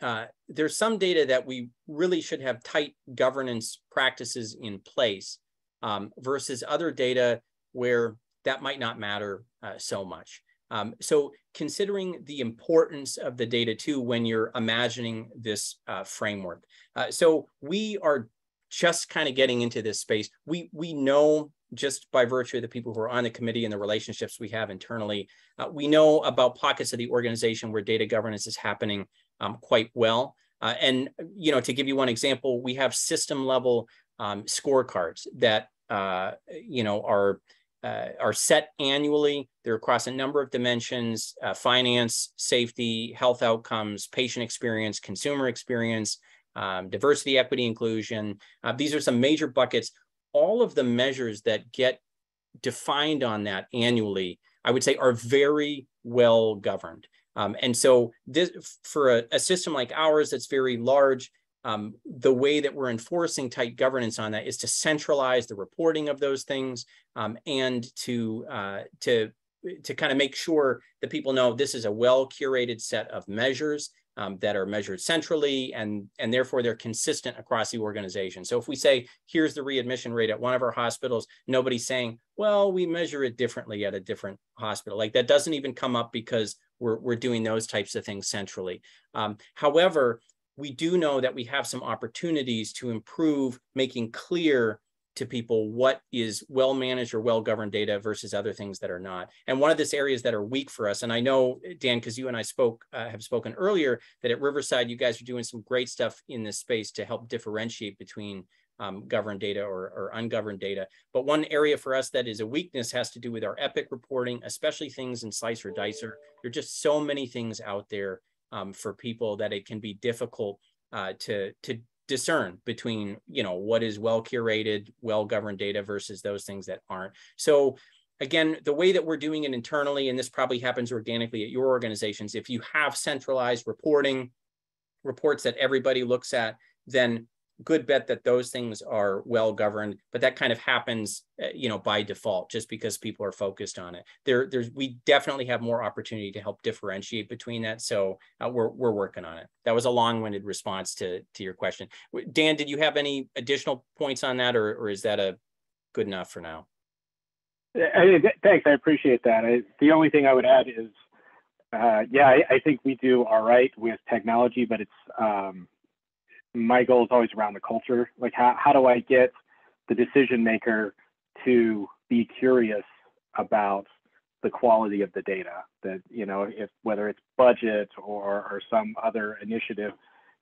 uh, there's some data that we really should have tight governance practices in place um, versus other data where that might not matter uh, so much. Um, so considering the importance of the data too when you're imagining this uh, framework. Uh, so we are just kind of getting into this space. We, we know just by virtue of the people who are on the committee and the relationships we have internally, uh, we know about pockets of the organization where data governance is happening um, quite well. Uh, and, you know, to give you one example, we have system level um, scorecards that, uh, you know, are uh, are set annually. They're across a number of dimensions, uh, finance, safety, health outcomes, patient experience, consumer experience, um, diversity, equity, inclusion. Uh, these are some major buckets. All of the measures that get defined on that annually, I would say are very well governed. Um, and so this, for a, a system like ours that's very large, um, the way that we're enforcing tight governance on that is to centralize the reporting of those things um, and to uh, to to kind of make sure that people know this is a well curated set of measures um, that are measured centrally and and therefore they're consistent across the organization. So if we say here's the readmission rate at one of our hospitals, nobody's saying well we measure it differently at a different hospital. Like that doesn't even come up because we're we're doing those types of things centrally. Um, however, we do know that we have some opportunities to improve making clear to people what is well managed or well governed data versus other things that are not. And one of these areas that are weak for us, and I know Dan, because you and I spoke uh, have spoken earlier that at Riverside you guys are doing some great stuff in this space to help differentiate between um, governed data or, or, ungoverned data. But one area for us that is a weakness has to do with our EPIC reporting, especially things in Slicer Dicer. There are just so many things out there um, for people that it can be difficult uh, to to discern between you know what is well curated, well governed data versus those things that aren't. So again, the way that we're doing it internally, and this probably happens organically at your organizations, if you have centralized reporting, reports that everybody looks at, then good bet that those things are well governed but that kind of happens uh, you know by default just because people are focused on it. There there's we definitely have more opportunity to help differentiate between that so uh, we're, we're working on it. That was a long-winded response to to your question. Dan did you have any additional points on that or, or is that a good enough for now? I, thanks i appreciate that. I, the only thing i would add is uh, yeah I, I, think we do all right with technology but it's um, my goal is always around the culture. Like how, how do I get the decision maker to be curious about the quality of the data that, you know, if whether it's budget or, or some other initiative,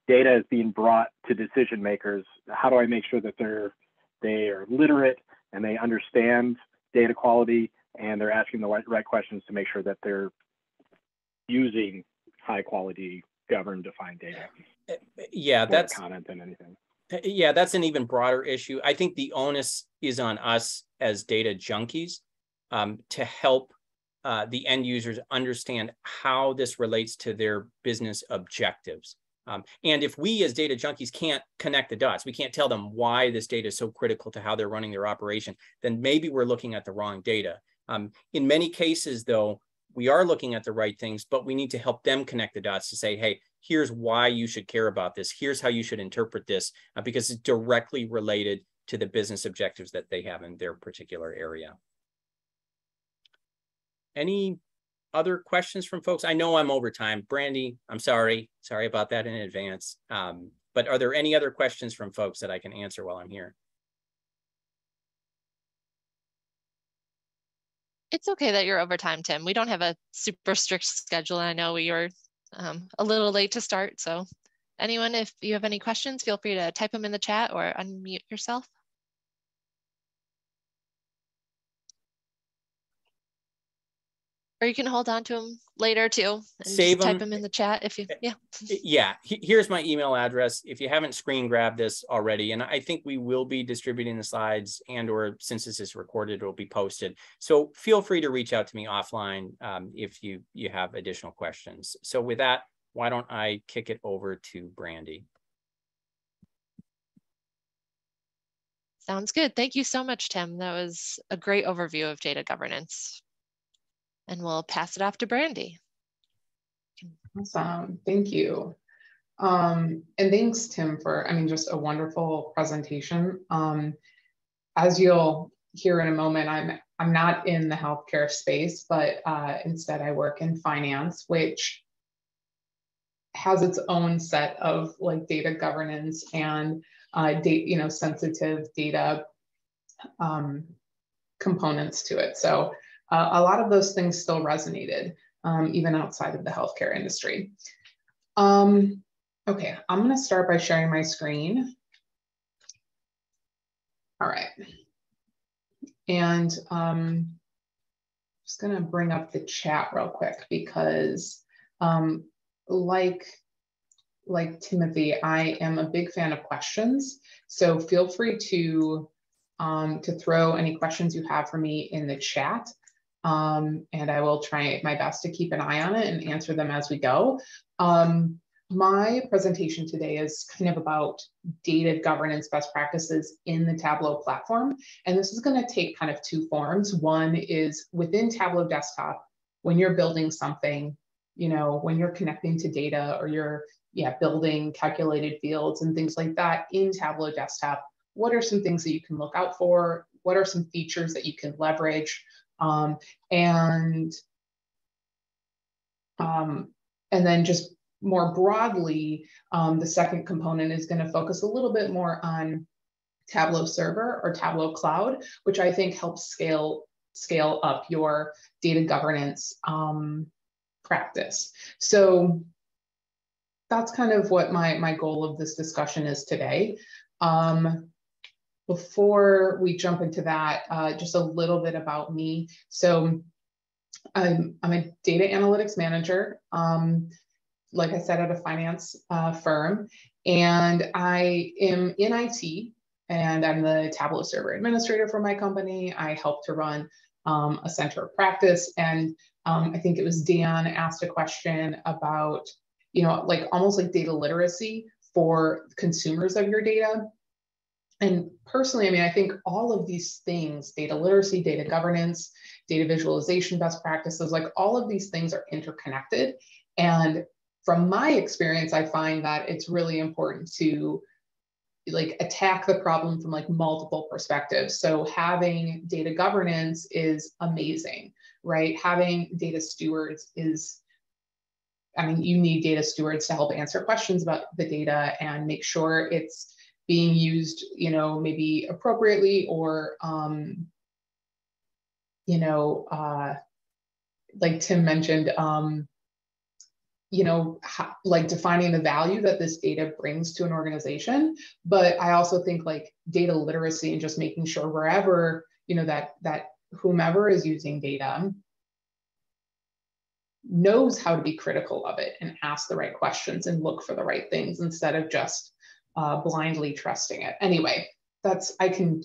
data is being brought to decision makers. How do I make sure that they're they are literate and they understand data quality and they're asking the right, right questions to make sure that they're using high quality governed defined data. Yeah that's comment than anything. Yeah that's an even broader issue. I think the onus is on us as data junkies um, to help uh, the end users understand how this relates to their business objectives. Um, and if we as data junkies can't connect the dots we can't tell them why this data is so critical to how they're running their operation then maybe we're looking at the wrong data. Um, in many cases though we are looking at the right things but we need to help them connect the dots to say hey here's why you should care about this. Here's how you should interpret this uh, because it's directly related to the business objectives that they have in their particular area. Any other questions from folks? I know I'm over time. Brandi, I'm sorry. Sorry about that in advance. Um, but are there any other questions from folks that I can answer while I'm here? It's okay that you're over time, Tim. We don't have a super strict schedule. I know we are um, a little late to start. So anyone, if you have any questions, feel free to type them in the chat or unmute yourself. Or you can hold on to them later too and Save type them. in the chat if you, yeah. Yeah, here's my email address. If you haven't screen grabbed this already, and I think we will be distributing the slides and or since this is recorded, it will be posted. So feel free to reach out to me offline um, if you, you have additional questions. So with that, why don't I kick it over to Brandi? Sounds good. Thank you so much, Tim. That was a great overview of data governance. And we'll pass it off to Brandi. Awesome. Thank you. Um, and thanks, Tim, for, I mean, just a wonderful presentation. Um, as you'll hear in a moment, I'm, I'm not in the healthcare space, but uh, instead I work in finance, which has its own set of like data governance and uh, date, you know, sensitive data um, components to it. So uh, a lot of those things still resonated um, even outside of the healthcare industry. Um, okay, I'm gonna start by sharing my screen. All right. And um, just gonna bring up the chat real quick because um, like like Timothy, I am a big fan of questions. So feel free to, um, to throw any questions you have for me in the chat. Um, and I will try my best to keep an eye on it and answer them as we go. Um, my presentation today is kind of about data governance best practices in the Tableau platform. And this is going to take kind of two forms. One is within Tableau Desktop, when you're building something, you know, when you're connecting to data or you're yeah, building calculated fields and things like that in Tableau Desktop. What are some things that you can look out for? What are some features that you can leverage? Um, and um, and then just more broadly, um, the second component is going to focus a little bit more on Tableau Server or Tableau Cloud, which I think helps scale scale up your data governance um, practice. So that's kind of what my, my goal of this discussion is today. Um, before we jump into that, uh, just a little bit about me. So I'm, I'm a data analytics manager, um, like I said, at a finance uh, firm. And I am in IT and I'm the Tableau server administrator for my company. I help to run um, a center of practice. And um, I think it was Dan asked a question about you know, like almost like data literacy for consumers of your data. And personally, I mean, I think all of these things, data literacy, data governance, data visualization best practices, like all of these things are interconnected. And from my experience, I find that it's really important to like attack the problem from like multiple perspectives. So having data governance is amazing, right? Having data stewards is I mean, you need data stewards to help answer questions about the data and make sure it's being used, you know, maybe appropriately or, um, you know, uh, like Tim mentioned, um, you know, like defining the value that this data brings to an organization. But I also think like data literacy and just making sure wherever, you know, that that whomever is using data knows how to be critical of it and ask the right questions and look for the right things instead of just uh, blindly trusting it. Anyway, that's I can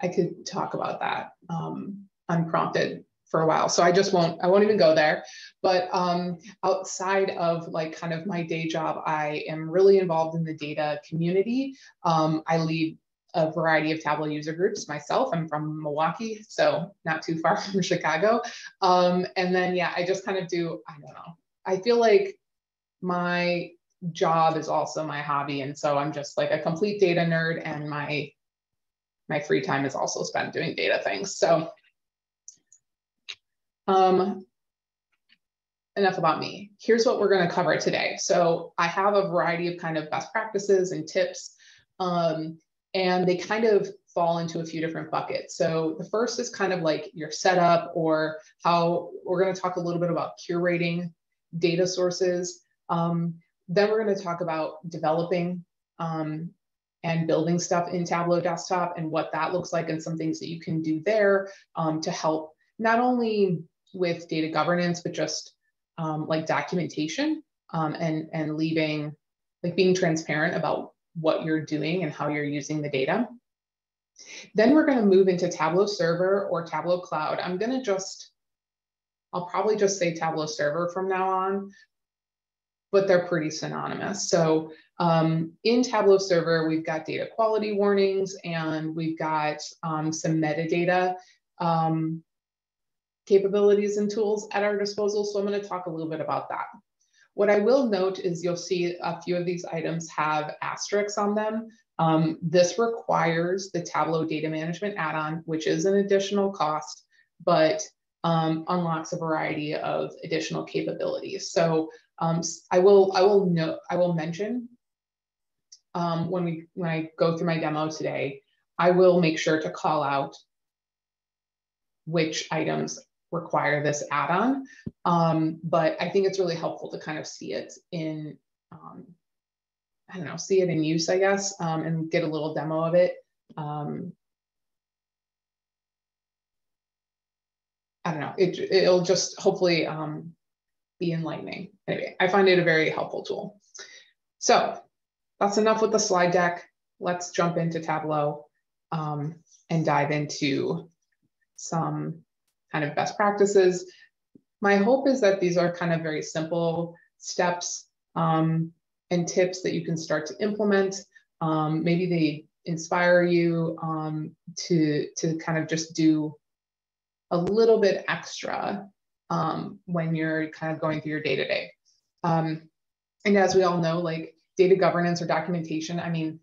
I could talk about that um, unprompted for a while. So I just won't I won't even go there. But um, outside of like kind of my day job, I am really involved in the data community. Um, I lead a variety of Tableau user groups myself. I'm from Milwaukee, so not too far from Chicago. Um, and then, yeah, I just kind of do, I don't know. I feel like my job is also my hobby. And so I'm just like a complete data nerd and my my free time is also spent doing data things. So um, enough about me. Here's what we're going to cover today. So I have a variety of kind of best practices and tips. Um, and they kind of fall into a few different buckets. So the first is kind of like your setup or how we're going to talk a little bit about curating data sources. Um, then we're going to talk about developing um, and building stuff in Tableau Desktop and what that looks like and some things that you can do there um, to help not only with data governance, but just um, like documentation um, and, and leaving, like being transparent about what you're doing and how you're using the data. Then we're going to move into Tableau Server or Tableau Cloud. I'm going to just, I'll probably just say Tableau Server from now on. But they're pretty synonymous. So um, in Tableau Server, we've got data quality warnings and we've got um, some metadata um, capabilities and tools at our disposal. So I'm going to talk a little bit about that. What I will note is you'll see a few of these items have asterisks on them. Um, this requires the Tableau Data Management add-on, which is an additional cost, but um, unlocks a variety of additional capabilities. So um, I will I will note I will mention um, when we when I go through my demo today, I will make sure to call out which items require this add-on. Um, but I think it's really helpful to kind of see it in, um, I don't know, see it in use, I guess, um, and get a little demo of it. Um, I don't know, it, it'll just hopefully um, be enlightening. Anyway, I find it a very helpful tool. So that's enough with the slide deck. Let's jump into Tableau um, and dive into some kind of best practices. My hope is that these are kind of very simple steps um, and tips that you can start to implement. Um, maybe they inspire you um, to, to kind of just do a little bit extra um, when you're kind of going through your day to day. And as we all know, like data governance or documentation, I mean,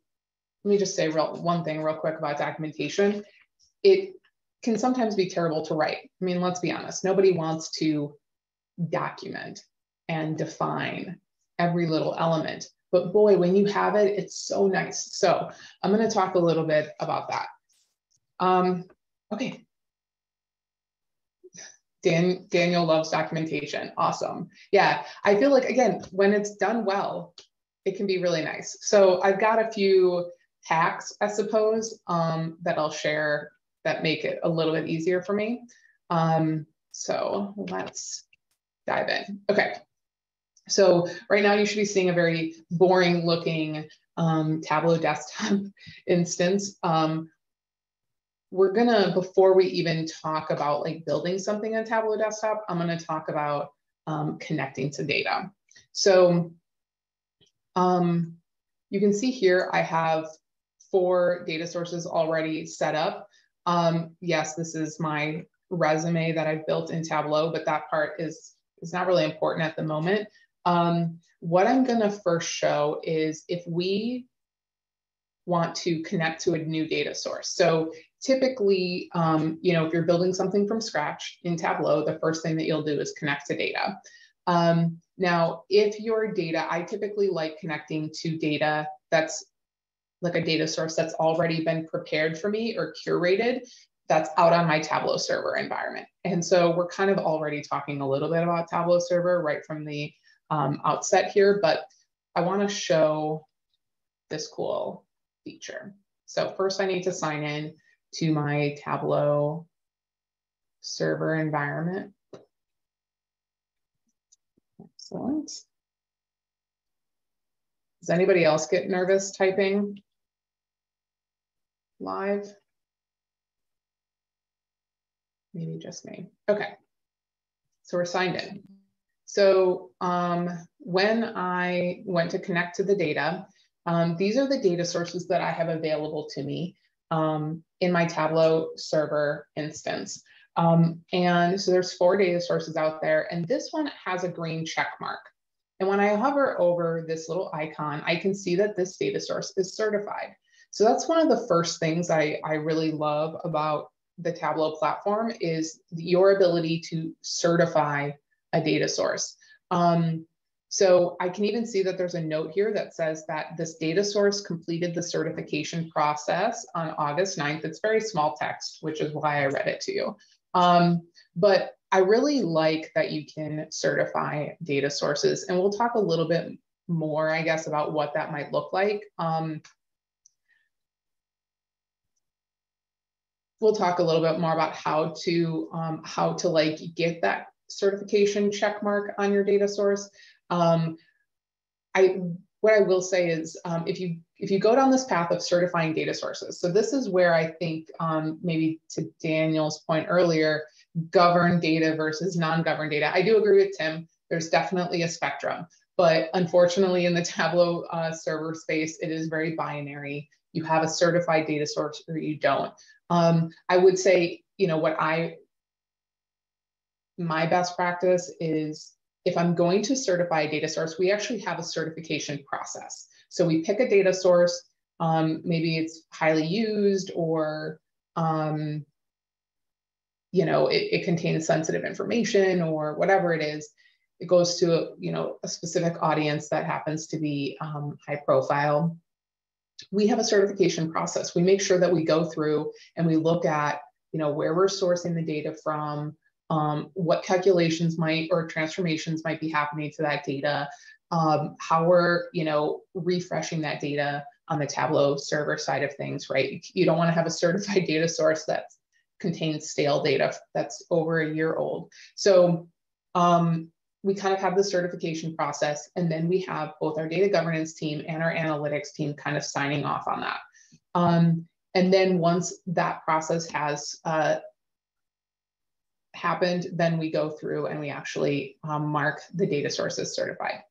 let me just say real, one thing real quick about documentation. It can sometimes be terrible to write. I mean, let's be honest, nobody wants to document and define every little element. But boy, when you have it, it's so nice. So I'm going to talk a little bit about that. Um, okay. Dan, Daniel loves documentation. Awesome. Yeah, I feel like, again, when it's done well, it can be really nice. So I've got a few hacks, I suppose, um, that I'll share that make it a little bit easier for me. Um, so let's dive in. Okay. So right now you should be seeing a very boring looking um, Tableau desktop instance. Um, we're gonna, before we even talk about like building something on Tableau desktop, I'm gonna talk about um, connecting to data. So um, you can see here, I have four data sources already set up. Um, yes, this is my resume that I've built in Tableau, but that part is, is not really important at the moment. Um, what I'm gonna first show is if we want to connect to a new data source. So typically, um, you know, if you're building something from scratch in Tableau, the first thing that you'll do is connect to data. Um, now, if your data, I typically like connecting to data that's like a data source that's already been prepared for me or curated that's out on my Tableau server environment. And so we're kind of already talking a little bit about Tableau server right from the um, outset here, but I wanna show this cool feature. So first I need to sign in to my Tableau server environment. Excellent. Does anybody else get nervous typing? live? Maybe just me. Okay. So we're signed in. So um, when I went to connect to the data, um, these are the data sources that I have available to me um, in my Tableau server instance. Um, and so there's four data sources out there, and this one has a green check mark. And when I hover over this little icon, I can see that this data source is certified. So that's one of the first things I, I really love about the Tableau platform is your ability to certify a data source. Um, so I can even see that there's a note here that says that this data source completed the certification process on August 9th. It's very small text, which is why I read it to you. Um, but I really like that you can certify data sources and we'll talk a little bit more, I guess, about what that might look like. Um, we'll talk a little bit more about how to um, how to like get that certification check mark on your data source. Um, I what I will say is um, if you if you go down this path of certifying data sources, so this is where I think um, maybe to Daniel's point earlier, governed data versus non-governed data. I do agree with Tim. There's definitely a spectrum. but unfortunately in the Tableau uh, server space, it is very binary. You have a certified data source or you don't. Um, I would say, you know, what I, my best practice is if I'm going to certify a data source, we actually have a certification process. So we pick a data source, um, maybe it's highly used or um, you know, it, it contains sensitive information or whatever it is, it goes to a, you know a specific audience that happens to be um, high profile. We have a certification process. We make sure that we go through and we look at you know where we're sourcing the data from, um, what calculations might or transformations might be happening to that data, um, how we're you know refreshing that data on the Tableau server side of things, right? You don't want to have a certified data source that contains stale data that's over a year old. So um, we kind of have the certification process, and then we have both our data governance team and our analytics team kind of signing off on that. Um, and then once that process has uh, happened, then we go through and we actually um, mark the data sources certified.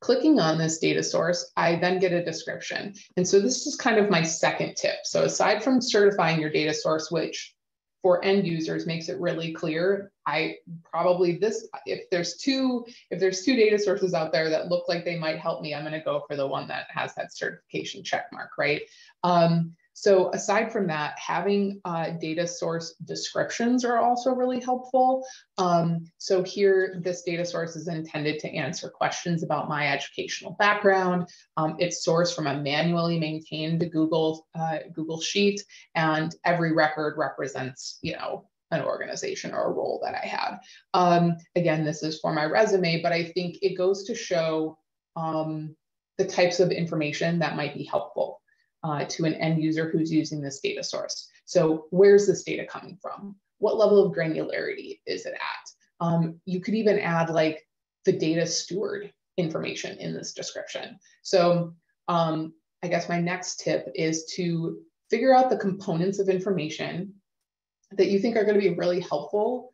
Clicking on this data source, I then get a description. And so this is kind of my second tip. So aside from certifying your data source, which for end users makes it really clear, I probably this, if there's two, if there's two data sources out there that look like they might help me, I'm gonna go for the one that has that certification check mark, right? Um, so aside from that, having uh, data source descriptions are also really helpful. Um, so here, this data source is intended to answer questions about my educational background. Um, it's sourced from a manually maintained Google, uh, Google Sheet, and every record represents, you know, an organization or a role that I had. Um, again, this is for my resume, but I think it goes to show um, the types of information that might be helpful uh, to an end user who's using this data source. So where's this data coming from? What level of granularity is it at? Um, you could even add like the data steward information in this description. So um, I guess my next tip is to figure out the components of information that you think are going to be really helpful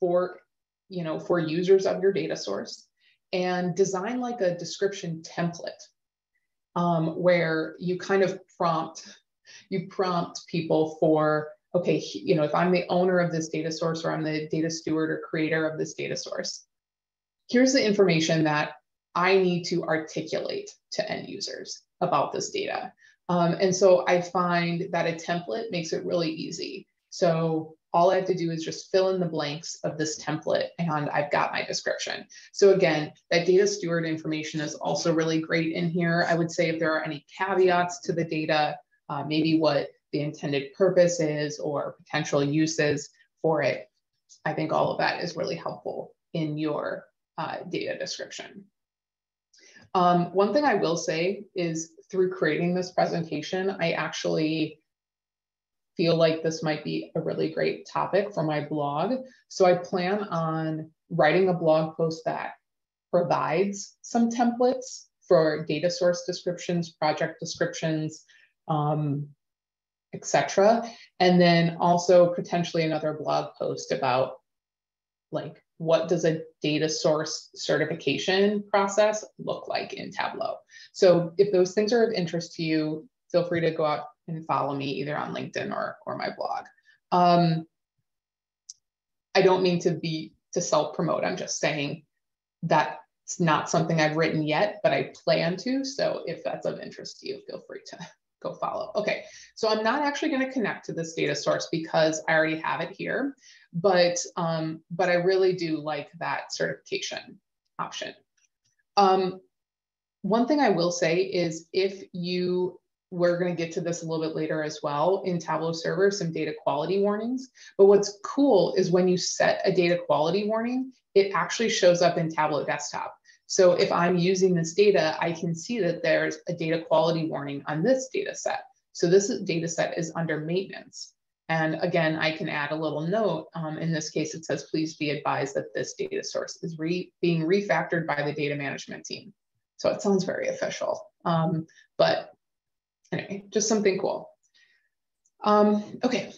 for you know for users of your data source and design like a description template um, where you kind of prompt, you prompt people for, okay, you know, if I'm the owner of this data source or I'm the data steward or creator of this data source, here's the information that I need to articulate to end users about this data. Um, and so I find that a template makes it really easy. So all I have to do is just fill in the blanks of this template and I've got my description. So again, that data steward information is also really great in here. I would say if there are any caveats to the data, uh, maybe what the intended purpose is or potential uses for it, I think all of that is really helpful in your uh, data description. Um, one thing I will say is through creating this presentation, I actually feel like this might be a really great topic for my blog. So I plan on writing a blog post that provides some templates for data source descriptions, project descriptions, um, etc. And then also potentially another blog post about like what does a data source certification process look like in Tableau? So if those things are of interest to you, feel free to go out and follow me either on LinkedIn or, or my blog. Um, I don't mean to be to self-promote. I'm just saying that's not something I've written yet, but I plan to. So if that's of interest to you, feel free to go follow. Okay, so I'm not actually going to connect to this data source because I already have it here, but um, but I really do like that certification option. Um, one thing I will say is if you we're going to get to this a little bit later as well in Tableau Server, some data quality warnings. But what's cool is when you set a data quality warning, it actually shows up in Tableau Desktop. So if I'm using this data, I can see that there's a data quality warning on this data set. So this data set is under maintenance. And again, I can add a little note. Um, in this case, it says, please be advised that this data source is re being refactored by the data management team. So it sounds very official. Um, but anyway, just something cool. Um, okay.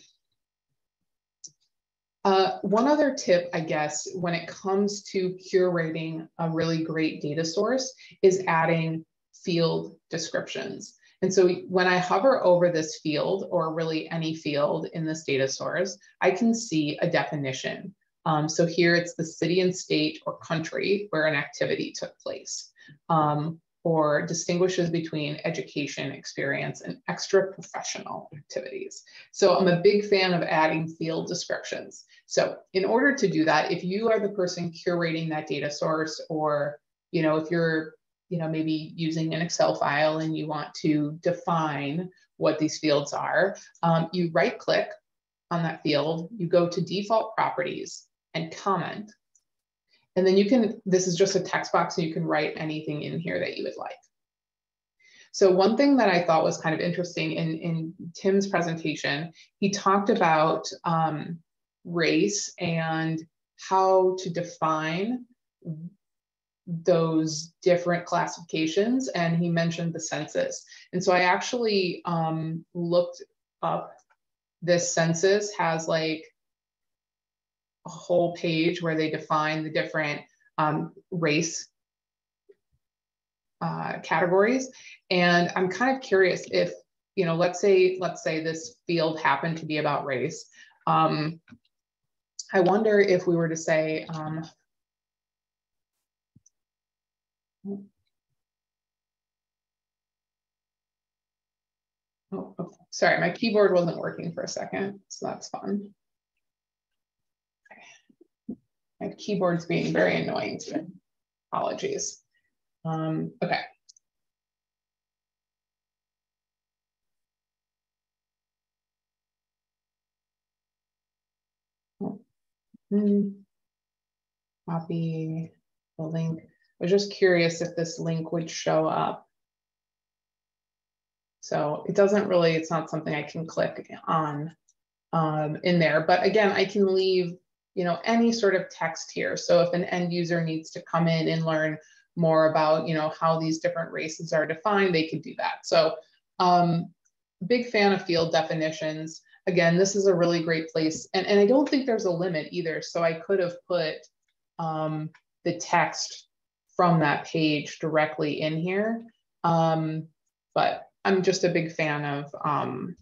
Uh, one other tip, I guess, when it comes to curating a really great data source is adding field descriptions. And so when I hover over this field or really any field in this data source, I can see a definition. Um, so here it's the city and state or country where an activity took place. Um, or distinguishes between education experience and extra professional activities. So I'm a big fan of adding field descriptions. So in order to do that, if you are the person curating that data source or, you know, if you're, you know, maybe using an Excel file and you want to define what these fields are, um, you right click on that field, you go to default properties and comment, and then you can, this is just a text box, so you can write anything in here that you would like. So one thing that I thought was kind of interesting in, in Tim's presentation, he talked about um, race and how to define those different classifications. And he mentioned the census. And so I actually um, looked up this census has like a whole page where they define the different um, race uh, categories. And I'm kind of curious if, you know, let's say, let's say this field happened to be about race. Um, I wonder if we were to say, um, oh, oh, sorry, my keyboard wasn't working for a second, so that's fun. My keyboard's being very annoying. Apologies. Um, okay. Hmm. Copy the link. I was just curious if this link would show up. So it doesn't really, it's not something I can click on um, in there. But again, I can leave you know, any sort of text here. So if an end user needs to come in and learn more about, you know, how these different races are defined, they could do that. So um, big fan of field definitions. Again, this is a really great place. And, and I don't think there's a limit either. So I could have put um, the text from that page directly in here. Um, but I'm just a big fan of, um,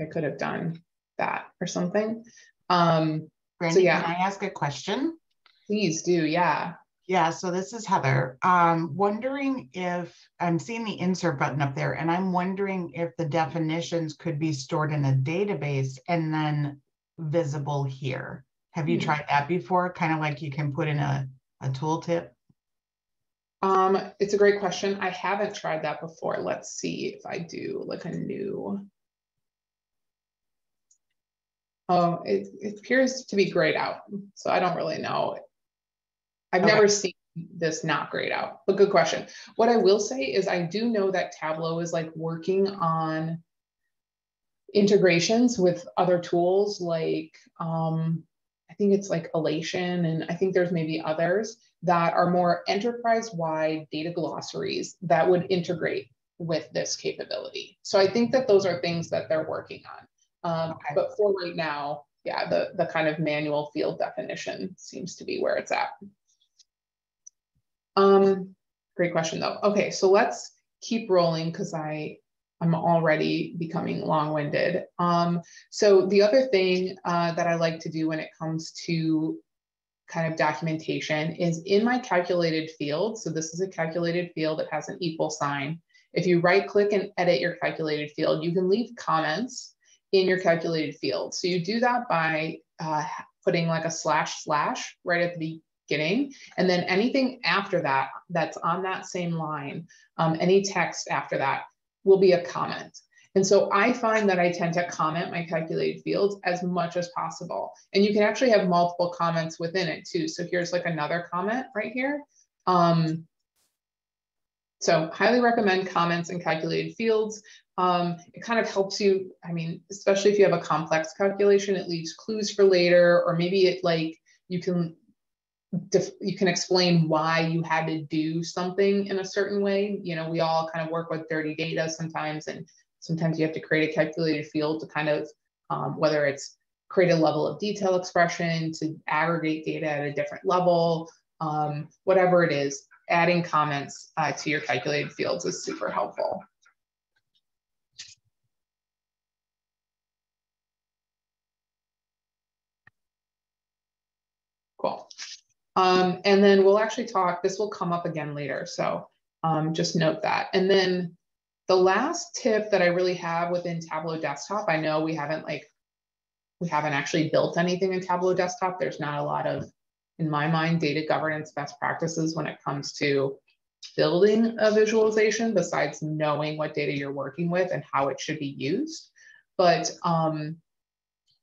I could have done that or something. Um, Brandi, so yeah. can I ask a question? Please do, yeah. Yeah, so this is Heather. Um, wondering if I'm seeing the insert button up there, and I'm wondering if the definitions could be stored in a database and then visible here. Have you mm -hmm. tried that before? Kind of like you can put in a, a tooltip? Um, it's a great question. I haven't tried that before. Let's see if I do like a new Oh, it, it appears to be grayed out. So I don't really know. I've okay. never seen this not grayed out, but good question. What I will say is I do know that Tableau is like working on integrations with other tools like um, I think it's like Alation, and I think there's maybe others that are more enterprise-wide data glossaries that would integrate with this capability. So I think that those are things that they're working on. Um, okay. But for right now, yeah, the, the kind of manual field definition seems to be where it's at. Um, great question though. Okay, so let's keep rolling because I I'm already becoming long-winded. Um, so the other thing uh, that I like to do when it comes to kind of documentation is in my calculated field. So this is a calculated field that has an equal sign. If you right click and edit your calculated field, you can leave comments in your calculated field. So you do that by uh, putting like a slash slash right at the beginning. And then anything after that, that's on that same line, um, any text after that will be a comment. And so I find that I tend to comment my calculated fields as much as possible. And you can actually have multiple comments within it too. So here's like another comment right here. Um, so highly recommend comments and calculated fields. Um, it kind of helps you, I mean, especially if you have a complex calculation, it leaves clues for later, or maybe it like you can you can explain why you had to do something in a certain way. You know, we all kind of work with dirty data sometimes, and sometimes you have to create a calculated field to kind of um, whether it's create a level of detail expression to aggregate data at a different level, um, whatever it is, adding comments uh, to your calculated fields is super helpful. Um, and then we'll actually talk, this will come up again later. So um, just note that. And then the last tip that I really have within Tableau Desktop, I know we haven't like, we haven't actually built anything in Tableau Desktop. There's not a lot of, in my mind, data governance best practices when it comes to building a visualization besides knowing what data you're working with and how it should be used. But um,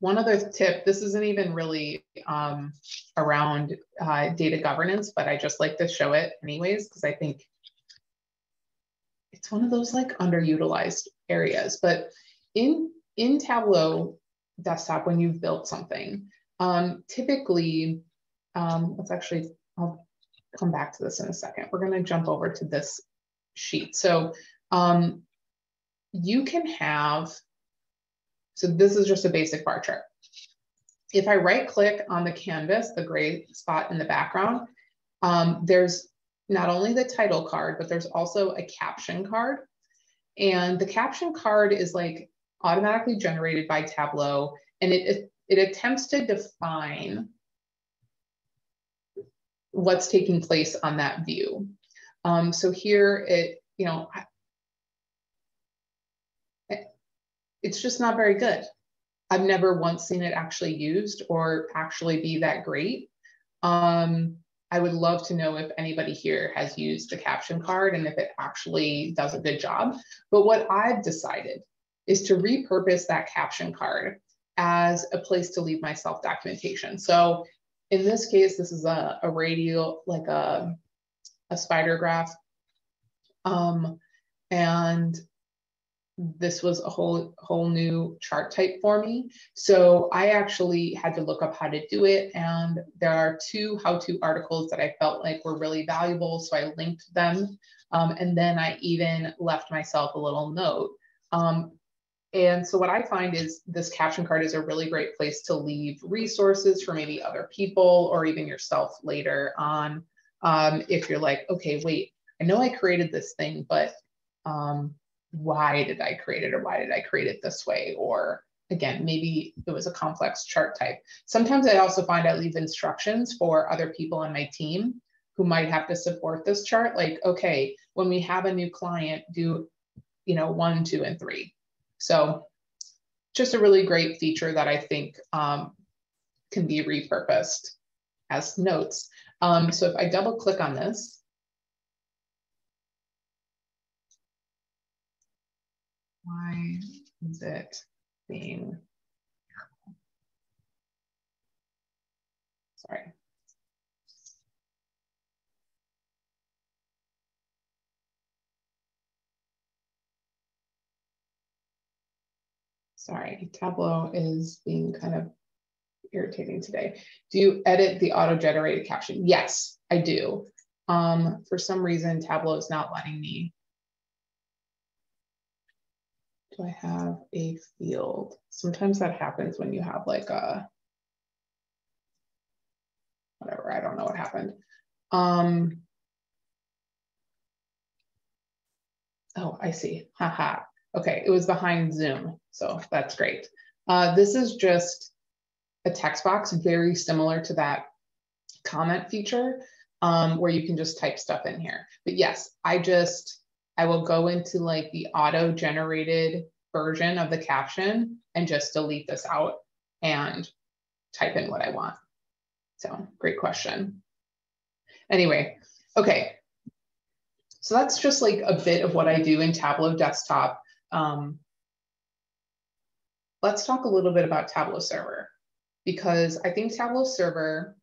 one other tip, this isn't even really um, around uh, data governance, but I just like to show it anyways, because I think it's one of those like underutilized areas. But in, in Tableau desktop, when you've built something, um, typically, um, let's actually, I'll come back to this in a second. We're gonna jump over to this sheet. So um, you can have so this is just a basic bar chart. If I right click on the canvas, the gray spot in the background, um, there's not only the title card, but there's also a caption card. And the caption card is like automatically generated by Tableau and it, it, attempts to define what's taking place on that view. Um, so here it, you know, it's just not very good. I've never once seen it actually used or actually be that great. Um, I would love to know if anybody here has used the caption card and if it actually does a good job. But what I've decided is to repurpose that caption card as a place to leave my self documentation. So in this case, this is a, a radial, like a, a spider graph. Um, and this was a whole whole new chart type for me. So I actually had to look up how to do it. And there are two how-to articles that I felt like were really valuable. So I linked them. Um, and then I even left myself a little note. Um, and so what I find is this caption card is a really great place to leave resources for maybe other people or even yourself later on. Um, if you're like, okay, wait, I know I created this thing, but um, why did I create it or why did I create it this way? Or again, maybe it was a complex chart type. Sometimes I also find I leave instructions for other people on my team who might have to support this chart. Like, okay, when we have a new client, do, you know, one, two, and three. So just a really great feature that I think um, can be repurposed as notes. Um, so if I double click on this, Why is it being, sorry. Sorry, Tableau is being kind of irritating today. Do you edit the auto-generated caption? Yes, I do. Um, for some reason, Tableau is not letting me do I have a field? Sometimes that happens when you have like a, whatever, I don't know what happened. Um, oh, I see, haha. Okay, it was behind Zoom, so that's great. Uh, this is just a text box very similar to that comment feature um, where you can just type stuff in here. But yes, I just, I will go into like the auto generated version of the caption and just delete this out and type in what I want. So great question. Anyway, okay. So that's just like a bit of what I do in Tableau desktop. Um, let's talk a little bit about Tableau server because I think Tableau server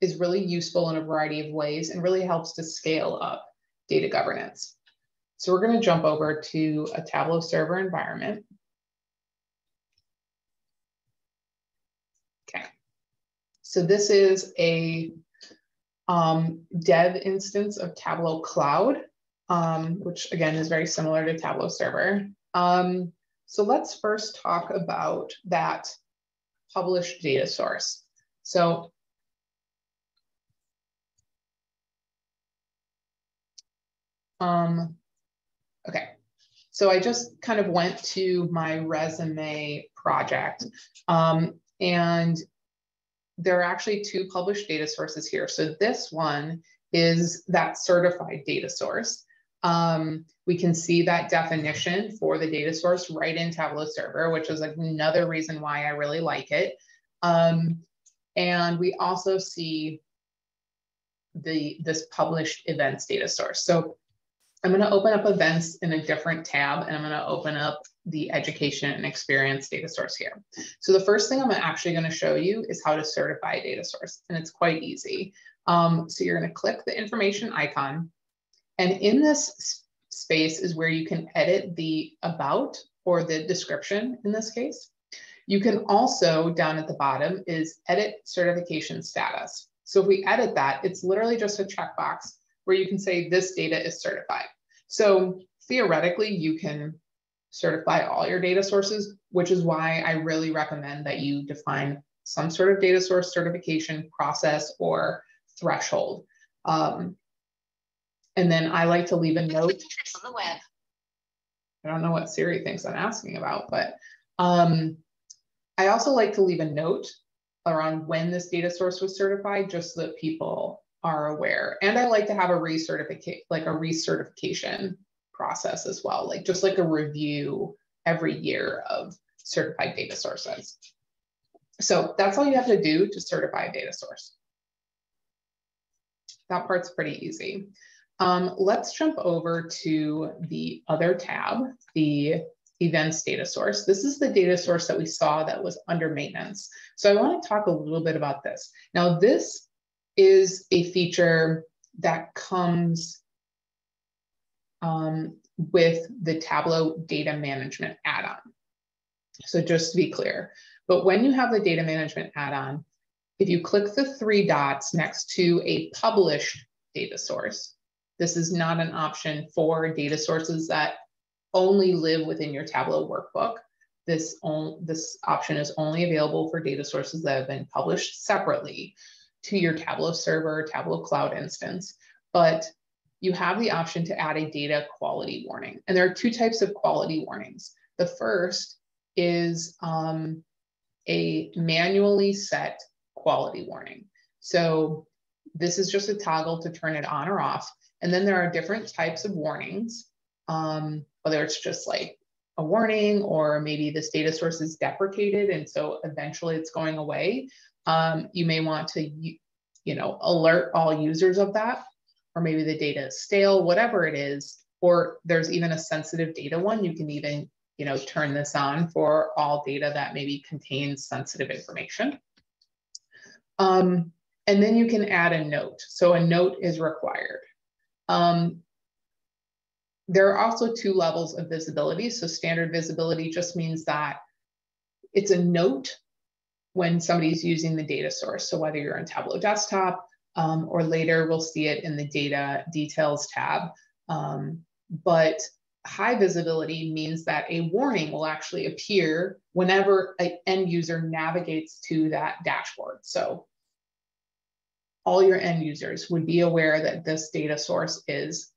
is really useful in a variety of ways and really helps to scale up data governance. So we're going to jump over to a Tableau server environment. Okay. So this is a um, dev instance of Tableau Cloud, um, which again is very similar to Tableau server. Um, so let's first talk about that published data source. So um, okay, so I just kind of went to my resume project um, and there are actually two published data sources here. So this one is that certified data source. Um, we can see that definition for the data source right in Tableau Server, which is another reason why I really like it. Um, and we also see the this published events data source. So I'm going to open up events in a different tab and I'm going to open up the education and experience data source here. So the first thing I'm actually going to show you is how to certify a data source and it's quite easy. Um, so you're going to click the information icon and in this space is where you can edit the about or the description in this case. You can also down at the bottom is edit certification status. So if we edit that, it's literally just a checkbox where you can say this data is certified. So theoretically, you can certify all your data sources, which is why I really recommend that you define some sort of data source certification process or threshold. Um, and then I like to leave a note on the web. I don't know what Siri thinks I'm asking about, but um, I also like to leave a note around when this data source was certified, just so that people are aware. And I like to have a recertificate, like a recertification process as well, like just like a review every year of certified data sources. So that's all you have to do to certify a data source. That part's pretty easy. Um, let's jump over to the other tab, the events data source. This is the data source that we saw that was under maintenance. So I wanna talk a little bit about this. Now this is a feature that comes um, with the Tableau data management add-on. So just to be clear, but when you have the data management add-on, if you click the three dots next to a published data source, this is not an option for data sources that only live within your Tableau workbook. This, on, this option is only available for data sources that have been published separately to your Tableau server, Tableau cloud instance. But you have the option to add a data quality warning. And there are two types of quality warnings. The first is um, a manually set quality warning. So this is just a toggle to turn it on or off. And then there are different types of warnings, um, whether it's just like a warning or maybe this data source is deprecated and so eventually it's going away. Um, you may want to, you know, alert all users of that, or maybe the data is stale, whatever it is, or there's even a sensitive data one. You can even, you know, turn this on for all data that maybe contains sensitive information. Um, and then you can add a note. So a note is required. Um, there are also two levels of visibility. So standard visibility just means that it's a note when somebody's using the data source. So whether you're on Tableau Desktop um, or later we'll see it in the data details tab. Um, but high visibility means that a warning will actually appear whenever an end user navigates to that dashboard. So all your end users would be aware that this data source is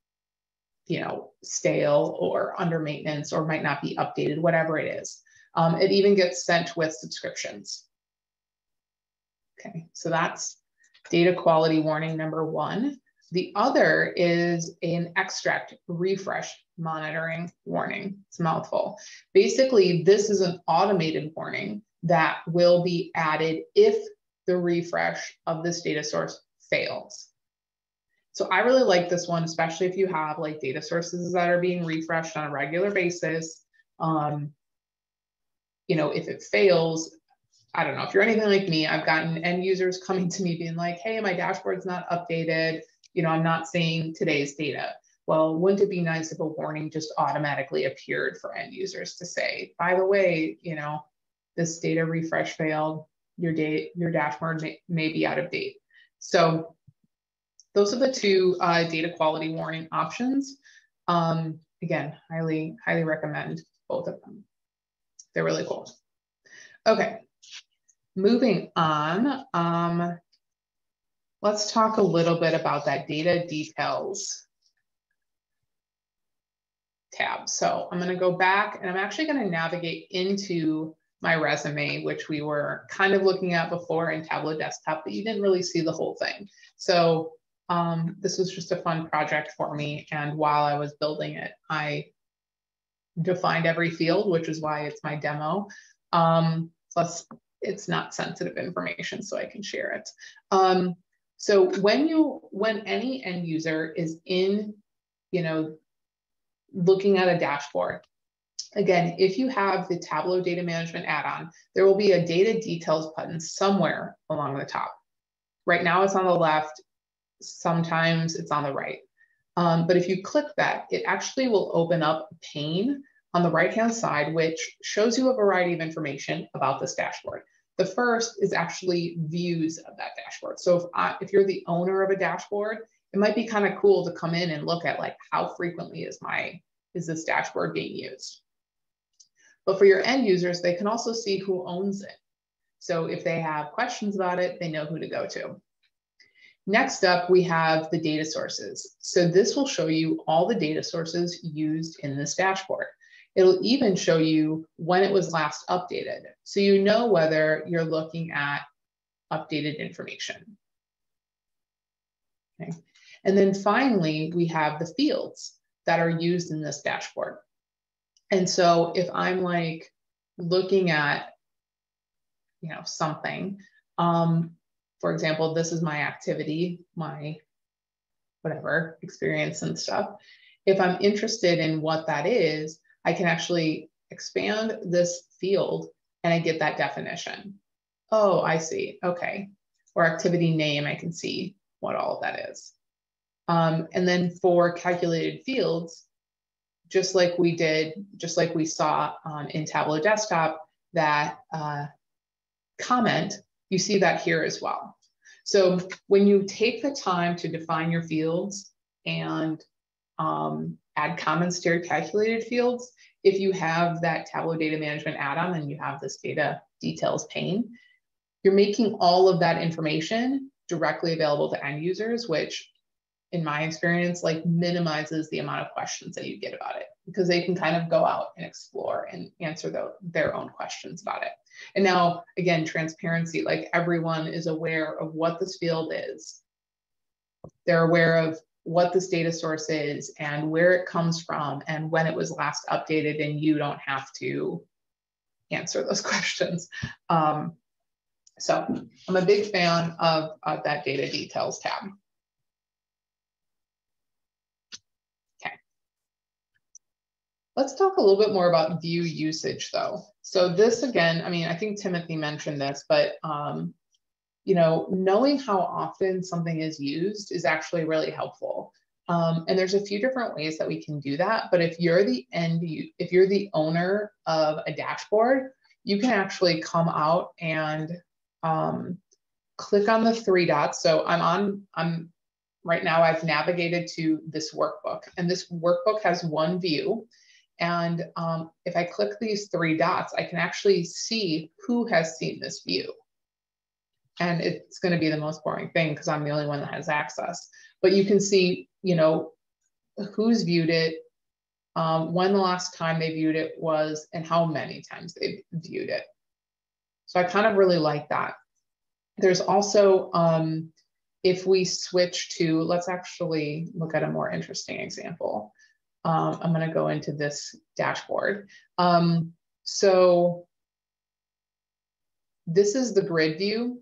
you know, stale or under maintenance or might not be updated, whatever it is. Um, it even gets sent with subscriptions. Okay, so that's data quality warning number one. The other is an extract refresh monitoring warning. It's a mouthful. Basically, this is an automated warning that will be added if the refresh of this data source fails. So I really like this one, especially if you have like data sources that are being refreshed on a regular basis. Um, you know, if it fails, I don't know, if you're anything like me, I've gotten end users coming to me being like, hey, my dashboard's not updated. You know, I'm not seeing today's data. Well, wouldn't it be nice if a warning just automatically appeared for end users to say, by the way, you know, this data refresh failed, your date, your dashboard may, may be out of date. So those are the two uh, data quality warning options. Um, again, highly, highly recommend both of them. they're really cool. Okay, moving on. Um, let's talk a little bit about that data details tab. So I'm going to go back and I'm actually going to navigate into my resume, which we were kind of looking at before in Tableau Desktop, but you didn't really see the whole thing. So um, this was just a fun project for me. And while I was building it, I defined every field, which is why it's my demo. Um, plus, it's not sensitive information, so I can share it. Um, so when you, when any end user is in, you know, looking at a dashboard, again, if you have the Tableau Data Management add-on, there will be a data details button somewhere along the top. Right now it's on the left, sometimes it's on the right. Um, but if you click that, it actually will open up a pane on the right-hand side, which shows you a variety of information about this dashboard. The first is actually views of that dashboard. So if, I, if you're the owner of a dashboard, it might be kind of cool to come in and look at like how frequently is my is this dashboard being used. But for your end users, they can also see who owns it. So if they have questions about it, they know who to go to. Next up, we have the data sources. So this will show you all the data sources used in this dashboard. It'll even show you when it was last updated. So you know whether you're looking at updated information. Okay. And then finally, we have the fields that are used in this dashboard. And so if I'm like looking at, you know, something, um, for example, this is my activity, my whatever experience and stuff. If I'm interested in what that is, I can actually expand this field and I get that definition. Oh, I see. Okay. Or activity name, I can see what all of that is. Um, and then for calculated fields, just like we did, just like we saw um, in Tableau Desktop, that uh, comment, you see that here as well. So when you take the time to define your fields and um, add comments to your calculated fields, if you have that Tableau Data Management add-on and you have this data details pane, you're making all of that information directly available to end users, which in my experience, like minimizes the amount of questions that you get about it because they can kind of go out and explore and answer the, their own questions about it. And now, again, transparency, like everyone is aware of what this field is. They're aware of what this data source is and where it comes from and when it was last updated, and you don't have to answer those questions. Um, so I'm a big fan of, of that data details tab. Okay. Let's talk a little bit more about view usage though. So this again, I mean, I think Timothy mentioned this, but um, you know, knowing how often something is used is actually really helpful. Um, and there's a few different ways that we can do that. But if you're the end, if you're the owner of a dashboard, you can actually come out and um, click on the three dots. So I'm on, I'm right now, I've navigated to this workbook and this workbook has one view and um, if I click these three dots, I can actually see who has seen this view. And it's going to be the most boring thing because I'm the only one that has access. But you can see, you know, who's viewed it, um, when the last time they viewed it was, and how many times they viewed it. So I kind of really like that. There's also, um, if we switch to, let's actually look at a more interesting example um, I'm going to go into this dashboard. Um, so this is the grid view,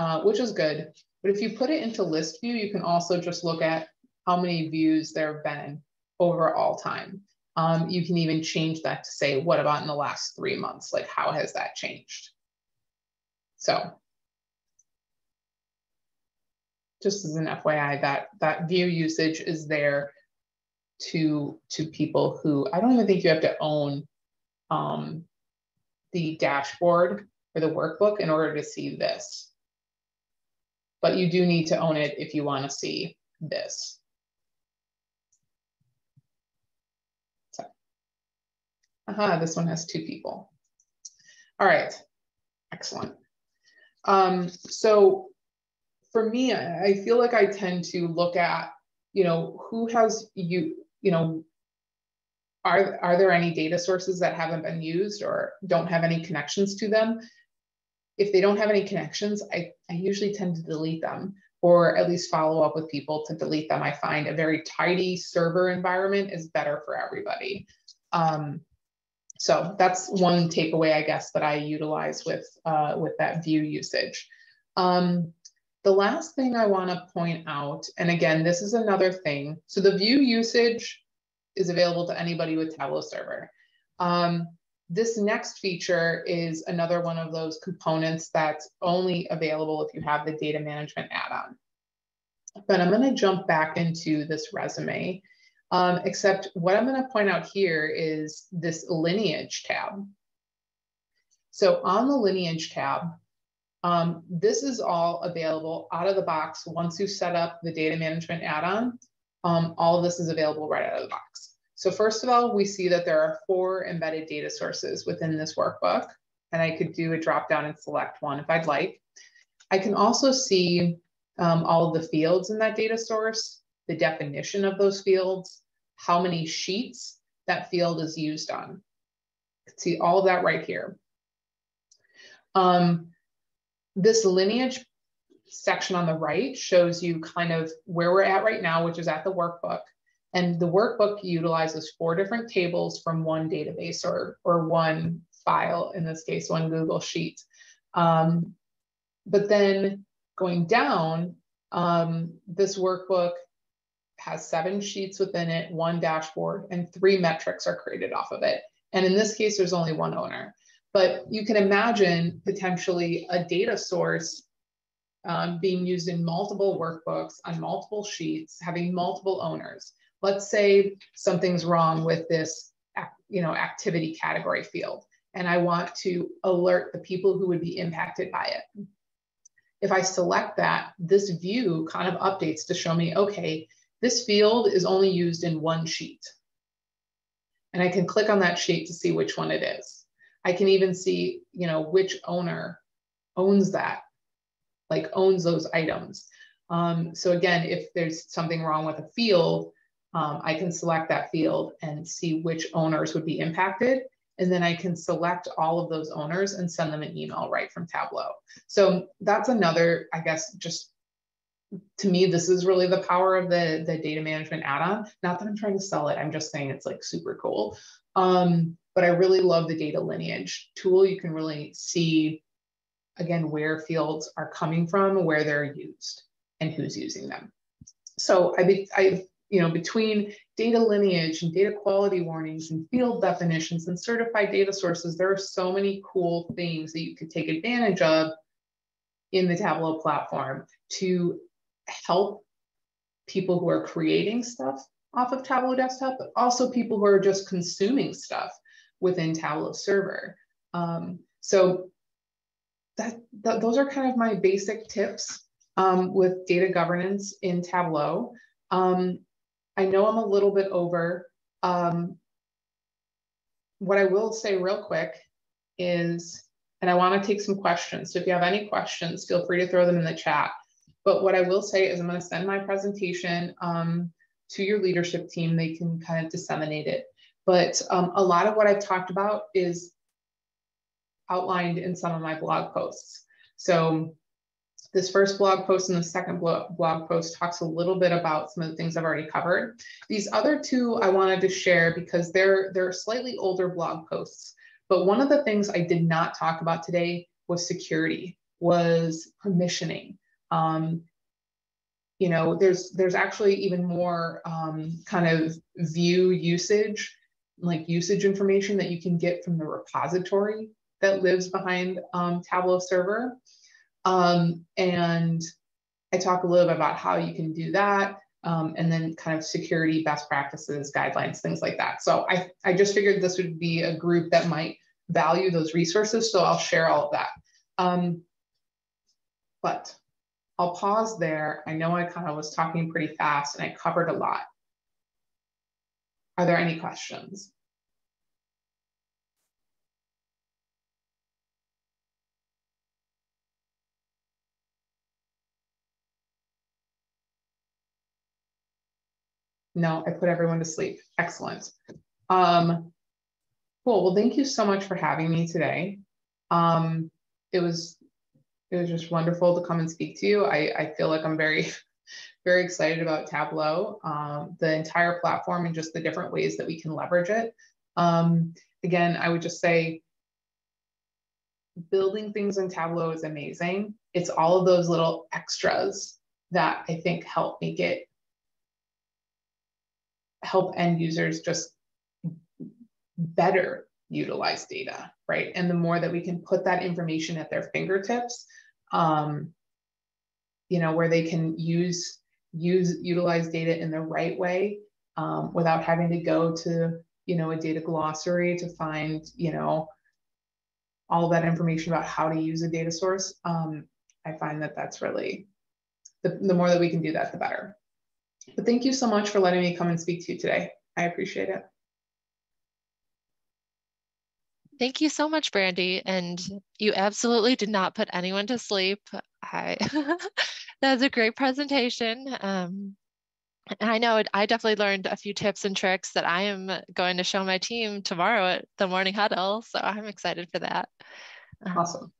uh, which is good. But if you put it into list view, you can also just look at how many views there have been over all time. Um, you can even change that to say, what about in the last three months? Like, how has that changed? So just as an FYI, that, that view usage is there to to people who I don't even think you have to own um, the dashboard or the workbook in order to see this. But you do need to own it if you want to see this. So, Aha, this one has two people. All right, excellent. Um, so for me, I feel like I tend to look at, you know, who has you, you know, are, are there any data sources that haven't been used or don't have any connections to them? If they don't have any connections, I, I usually tend to delete them or at least follow up with people to delete them. I find a very tidy server environment is better for everybody. Um, so that's one takeaway, I guess, that I utilize with, uh, with that view usage. Um, the last thing I want to point out, and again, this is another thing. So the view usage is available to anybody with Tableau Server. Um, this next feature is another one of those components that's only available if you have the data management add-on. But I'm going to jump back into this resume um, except what I'm going to point out here is this lineage tab. So on the lineage tab, um, this is all available out of the box. Once you set up the data management add-on, um, all of this is available right out of the box. So first of all, we see that there are four embedded data sources within this workbook, and I could do a drop down and select one if I'd like. I can also see um, all of the fields in that data source, the definition of those fields, how many sheets that field is used on. See all of that right here. Um, this lineage section on the right shows you kind of where we're at right now, which is at the workbook. And the workbook utilizes four different tables from one database or, or one file, in this case, one Google Sheet. Um, but then going down, um, this workbook has seven sheets within it, one dashboard, and three metrics are created off of it. And in this case, there's only one owner. But you can imagine potentially a data source um, being used in multiple workbooks on multiple sheets, having multiple owners. Let's say something's wrong with this you know, activity category field, and I want to alert the people who would be impacted by it. If I select that, this view kind of updates to show me, okay, this field is only used in one sheet. And I can click on that sheet to see which one it is. I can even see, you know, which owner owns that, like owns those items. Um, so again, if there's something wrong with a field, um, I can select that field and see which owners would be impacted. And then I can select all of those owners and send them an email right from Tableau. So that's another, I guess, just to me, this is really the power of the, the data management add-on. Not that I'm trying to sell it, I'm just saying it's like super cool. Um, but I really love the data lineage tool. You can really see, again, where fields are coming from, where they're used, and who's using them. So I, I you know, between data lineage and data quality warnings and field definitions and certified data sources, there are so many cool things that you could take advantage of in the Tableau platform to help people who are creating stuff off of Tableau Desktop, but also people who are just consuming stuff within Tableau Server. Um, so that, that, those are kind of my basic tips um, with data governance in Tableau. Um, I know I'm a little bit over. Um, what I will say real quick is, and I want to take some questions. So if you have any questions, feel free to throw them in the chat. But what I will say is I'm going to send my presentation um, to your leadership team. They can kind of disseminate it. But um, a lot of what I've talked about is outlined in some of my blog posts. So this first blog post and the second blog, post talks a little bit about some of the things I've already covered. These other two I wanted to share because they're, they're slightly older blog posts. But one of the things I did not talk about today was security, was permissioning. Um, you know, there's there's actually even more um, kind of view usage, like usage information that you can get from the repository that lives behind um, Tableau Server. Um, and I talk a little bit about how you can do that, um, and then kind of security best practices, guidelines, things like that. So I, I just figured this would be a group that might value those resources, so I'll share all of that. Um, but I'll pause there. I know I kind of was talking pretty fast and I covered a lot. Are there any questions? No, I put everyone to sleep. Excellent. Um, cool. Well, thank you so much for having me today. Um, it was it was just wonderful to come and speak to you. I, I feel like I'm very, very excited about Tableau, um, the entire platform and just the different ways that we can leverage it. Um, again, I would just say building things in Tableau is amazing. It's all of those little extras that I think help make it help end users just better utilize data, right? And the more that we can put that information at their fingertips, um, you know, where they can use use utilize data in the right way um, without having to go to you know a data glossary to find you know all that information about how to use a data source. Um, I find that that's really the, the more that we can do that, the better. But thank you so much for letting me come and speak to you today. I appreciate it. Thank you so much, Brandi. And you absolutely did not put anyone to sleep. I that was a great presentation. Um, I know I definitely learned a few tips and tricks that I am going to show my team tomorrow at the morning huddle. So I'm excited for that. Um, awesome.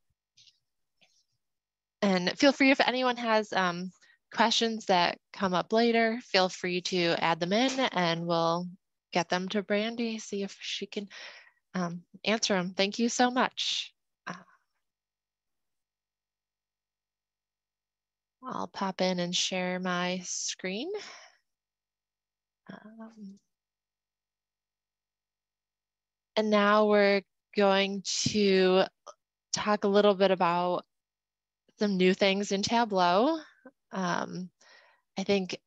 And feel free if anyone has um, questions that come up later, feel free to add them in and we'll get them to Brandi, see if she can um, answer them. Thank you so much. Uh, I'll pop in and share my screen. Um, and now we're going to talk a little bit about some new things in Tableau. Um, I think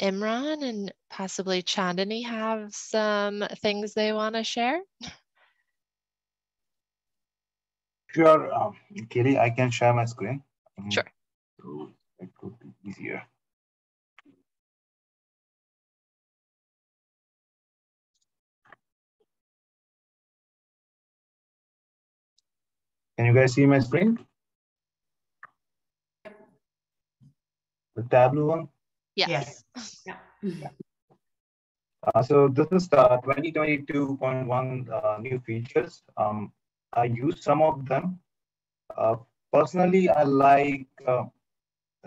Imran and possibly Chandani have some things they want to share. Sure, um, Kelly, I can share my screen. Um, sure. So it could be easier. Can you guys see my screen? The Tableau one? Yes. yes. Yeah. yeah. Uh, so this is uh, 2022.1 uh, new features. Um, I use some of them. Uh, personally, I like uh,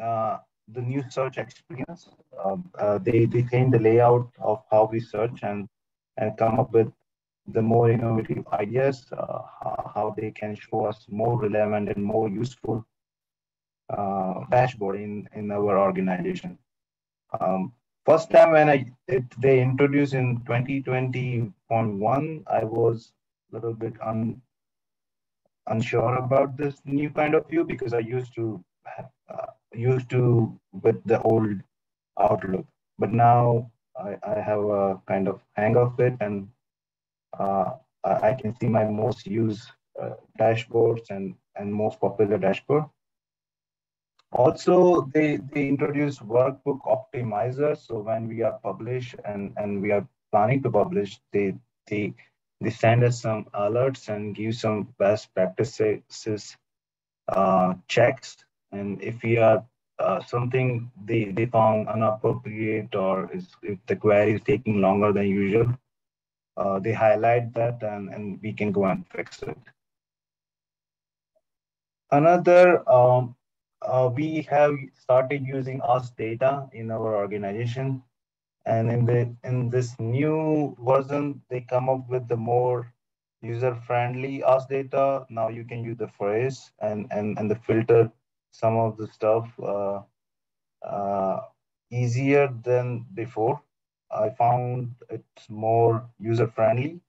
uh, the new search experience. Um, uh, they, they change the layout of how we search and, and come up with the more innovative ideas, uh, how they can show us more relevant and more useful uh, dashboard in, in our organization. Um, first time when I it, they introduced in 2020.1, I was a little bit un, unsure about this new kind of view because I used to uh, used to with the old Outlook, but now I, I have a kind of hang of it, and uh, I can see my most used uh, dashboards and and most popular dashboard. Also, they they introduce workbook optimizer. So when we are published and and we are planning to publish, they they they send us some alerts and give some best practices uh, checks. And if we are uh, something they, they found inappropriate or is, if the query is taking longer than usual, uh, they highlight that and, and we can go and fix it. Another, um, uh, we have started using Ask Data in our organization. And in the in this new version, they come up with the more user-friendly Ask Data. Now you can use the phrase and and and the filter some of the stuff uh, uh, easier than before. I found it's more user-friendly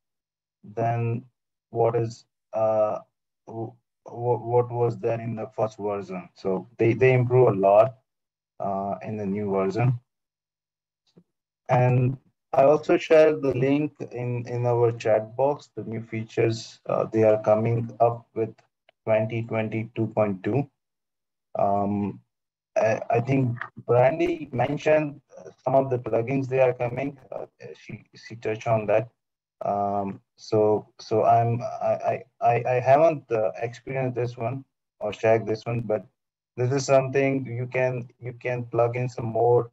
than what is uh, what what was there in the first version. So they, they improve a lot uh, in the new version. And I also shared the link in, in our chat box, the new features, uh, they are coming up with 2022.2. Um, I, I, think Brandi mentioned some of the plugins they are coming. Uh, she, she touched on that. Um, so so I'm I I I haven't uh, experienced this one or checked this one, but this is something you can you can plug in some more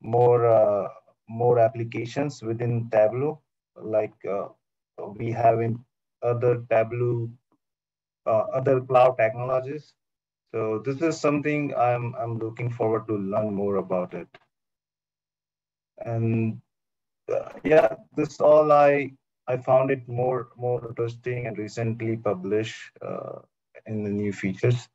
more uh, more applications within Tableau, like uh, we have in other Tableau, uh, other cloud technologies. So this is something I'm, I'm looking forward to learn more about it. And uh, yeah, this all I I found it more more interesting and recently published uh, in the new features.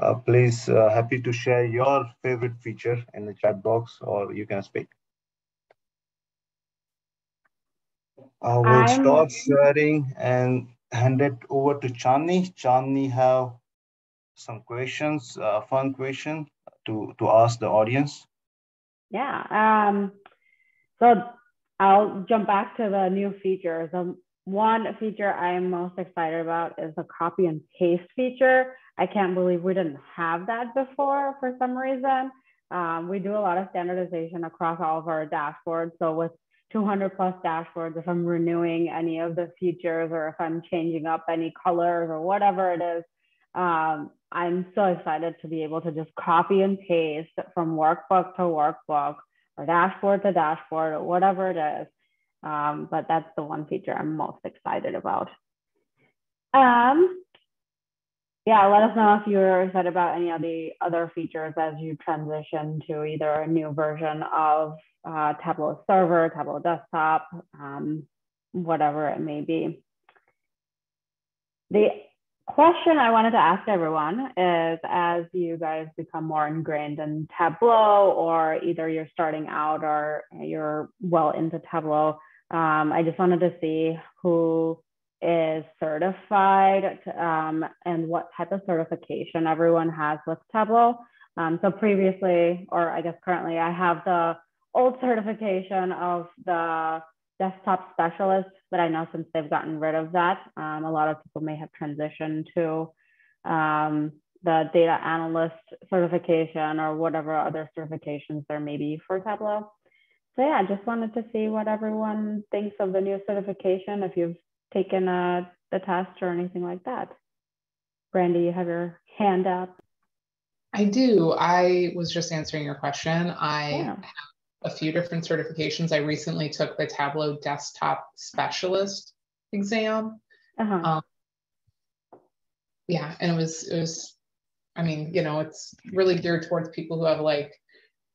Uh, please, uh, happy to share your favorite feature in the chat box, or you can speak. I will I'm... stop sharing and hand it over to Chandni. Chandni have some questions, uh, fun question to, to ask the audience. Yeah, um, so I'll jump back to the new features. Um, one feature I am most excited about is the copy and paste feature. I can't believe we didn't have that before for some reason. Um, we do a lot of standardization across all of our dashboards. So with 200 plus dashboards, if I'm renewing any of the features or if I'm changing up any colors or whatever it is, um, I'm so excited to be able to just copy and paste from workbook to workbook or dashboard to dashboard or whatever it is. Um, but that's the one feature I'm most excited about. Um, yeah, let us know if you're excited about any of the other features as you transition to either a new version of uh, Tableau Server, Tableau Desktop, um, whatever it may be. The question I wanted to ask everyone is as you guys become more ingrained in Tableau, or either you're starting out or you're well into Tableau, um, I just wanted to see who is certified um, and what type of certification everyone has with Tableau. Um, so previously, or I guess currently, I have the old certification of the desktop specialist, but I know since they've gotten rid of that, um, a lot of people may have transitioned to um, the data analyst certification or whatever other certifications there may be for Tableau. So yeah, I just wanted to see what everyone thinks of the new certification, if you've taken a, the test or anything like that. Brandi, you have your hand up. I do. I was just answering your question. I yeah. have a few different certifications. I recently took the Tableau Desktop Specialist exam. Uh-huh. Um, yeah, and it was it was, I mean, you know, it's really geared towards people who have like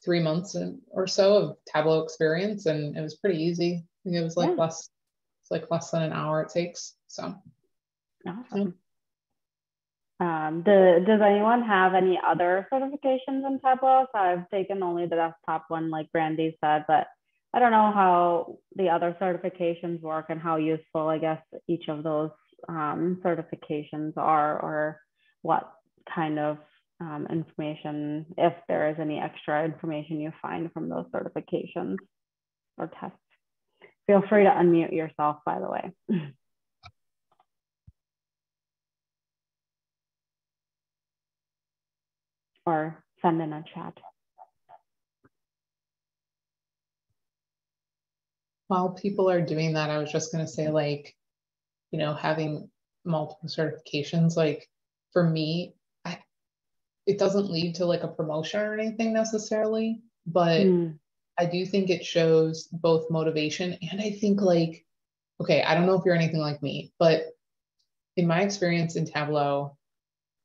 three months or so of Tableau experience, and it was pretty easy. it was like yeah. less, it's like less than an hour it takes. So, awesome. Um, do, does anyone have any other certifications in Tableau? So I've taken only the desktop one, like Brandi said, but I don't know how the other certifications work and how useful, I guess, each of those um, certifications are, or what kind of um, information, if there is any extra information you find from those certifications or tests. Feel free to unmute yourself, by the way. or send in a chat. While people are doing that, I was just going to say, like, you know, having multiple certifications, like for me, I, it doesn't lead to like a promotion or anything necessarily, but mm. I do think it shows both motivation and I think, like, okay, I don't know if you're anything like me, but in my experience in Tableau,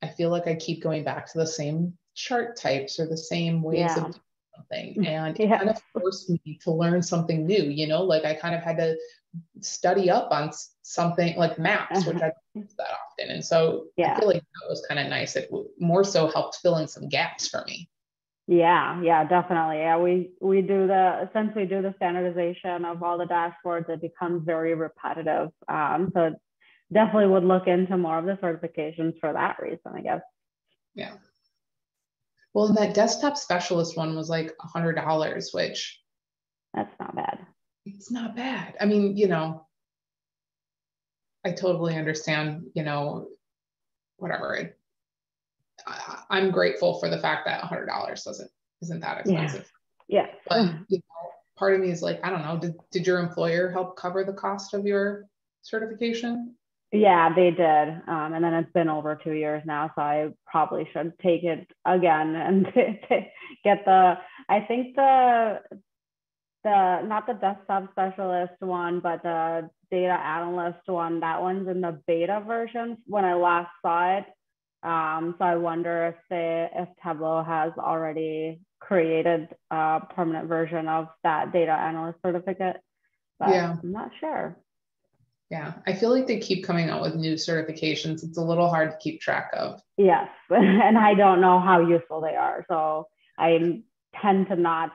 I feel like I keep going back to the same chart types or the same ways yeah. of doing something. Mm, and yeah. it kind of forced me to learn something new, you know, like I kind of had to study up on something like maps, uh-huh. which I don't use that often. And so yeah. I feel like that was kind of nice. It more so helped fill in some gaps for me. Yeah, yeah, definitely. Yeah, we we do the since we do the standardization of all the dashboards, it becomes very repetitive. Um, so definitely would look into more of the certifications for that reason, I guess. Yeah. Well, and that desktop specialist one was like a hundred dollars, which that's not bad. It's not bad. I mean, you know, I totally understand, you know, whatever. I, I'm grateful for the fact that a hundred dollars doesn't isn't that expensive. Yeah. yeah. But you know, part of me is like, I don't know, did, did your employer help cover the cost of your certification? Yeah, they did. Um, and then it's been over two years now, so I probably should take it again and get the. I think the the not the desktop specialist one, but the data analyst one. That one's in the beta version when I last saw it. Um, so I wonder if they if Tableau has already created a permanent version of that data analyst certificate. But Yeah. I'm not sure. Yeah, I feel like they keep coming out with new certifications. It's a little hard to keep track of. Yes, and I don't know how useful they are. So I tend to not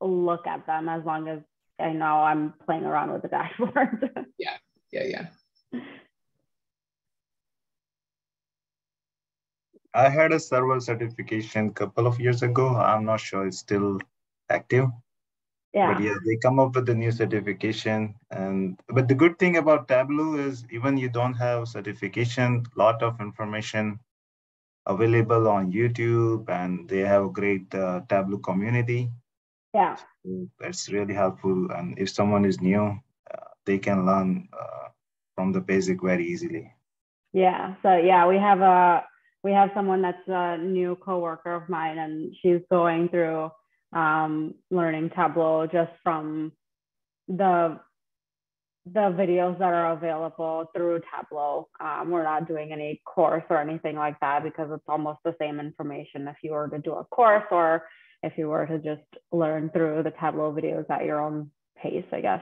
look at them as long as I know I'm playing around with the dashboard. Yeah, yeah. Yeah. I had a server certification a couple of years ago. I'm not sure it's still active. Yeah. But yeah, they come up with a new certification. And but the good thing about Tableau is even you don't have certification, lot of information available on YouTube, and they have a great uh, Tableau community. Yeah. So That's really helpful. And if someone is new, uh, they can learn uh, from the basic very easily. Yeah. So yeah, we have a we have someone that's a new coworker of mine, and she's going through um, learning Tableau just from the the videos that are available through Tableau. Um, we're not doing any course or anything like that because it's almost the same information if you were to do a course or if you were to just learn through the Tableau videos at your own pace, I guess.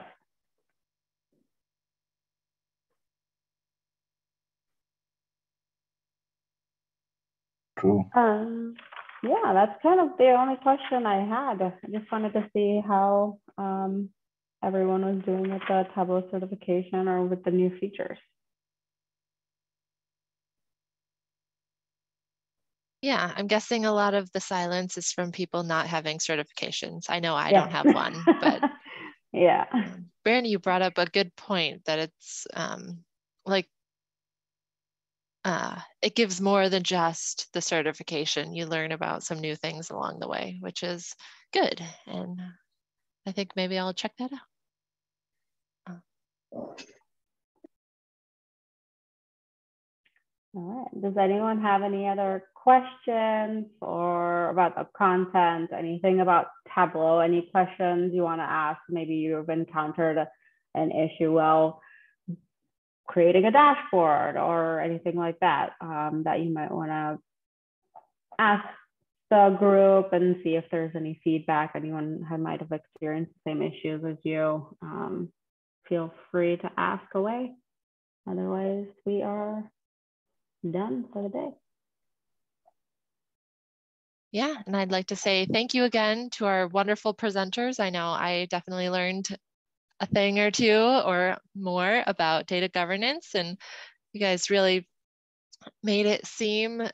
True. Um, yeah, that's kind of the only question I had. I just wanted to see how um, everyone was doing with the Tableau certification or with the new features. Yeah, I'm guessing a lot of the silence is from people not having certifications. I know I Yeah. don't have one, but yeah, um, Brandi, you brought up a good point that it's um, like uh, it gives more than just the certification. You learn about some new things along the way, which is good. And I think maybe I'll check that out. All right. Does anyone have any other questions or about the content, anything about Tableau, any questions you want to ask? Maybe you've encountered an issue while creating a dashboard or anything like that um, that you might want to ask the group and see if there's any feedback. Anyone who might have experienced the same issues as you, um, feel free to ask away. Otherwise, we are done for the day. Yeah, and I'd like to say thank you again to our wonderful presenters. I know I definitely learned a thing or two or more about data governance, and you guys really made it seem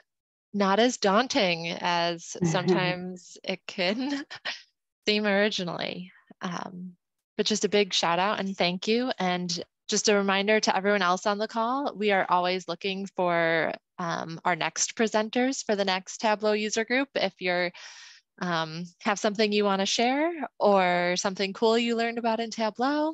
not as daunting as sometimes it can seem originally. Um, but just a big shout out and thank you. And just a reminder to everyone else on the call, we are always looking for um, our next presenters for the next Tableau user group. If you're um, have something you want to share or something cool you learned about in Tableau,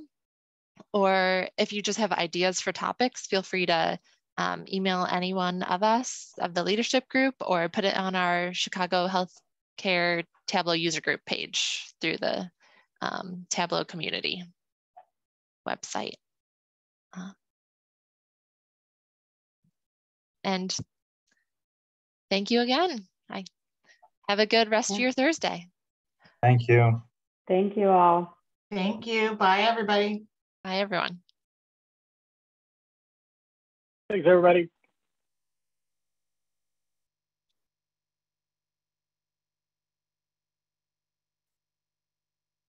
or if you just have ideas for topics, feel free to um, email any one of us of the leadership group or put it on our Chicago Healthcare Tableau user group page through the um, Tableau community website. Uh, and thank you again. I have a good rest of your Thursday. Thank you. Thank you all. Thank you. Bye, everybody. Bye, everyone. Thanks, everybody.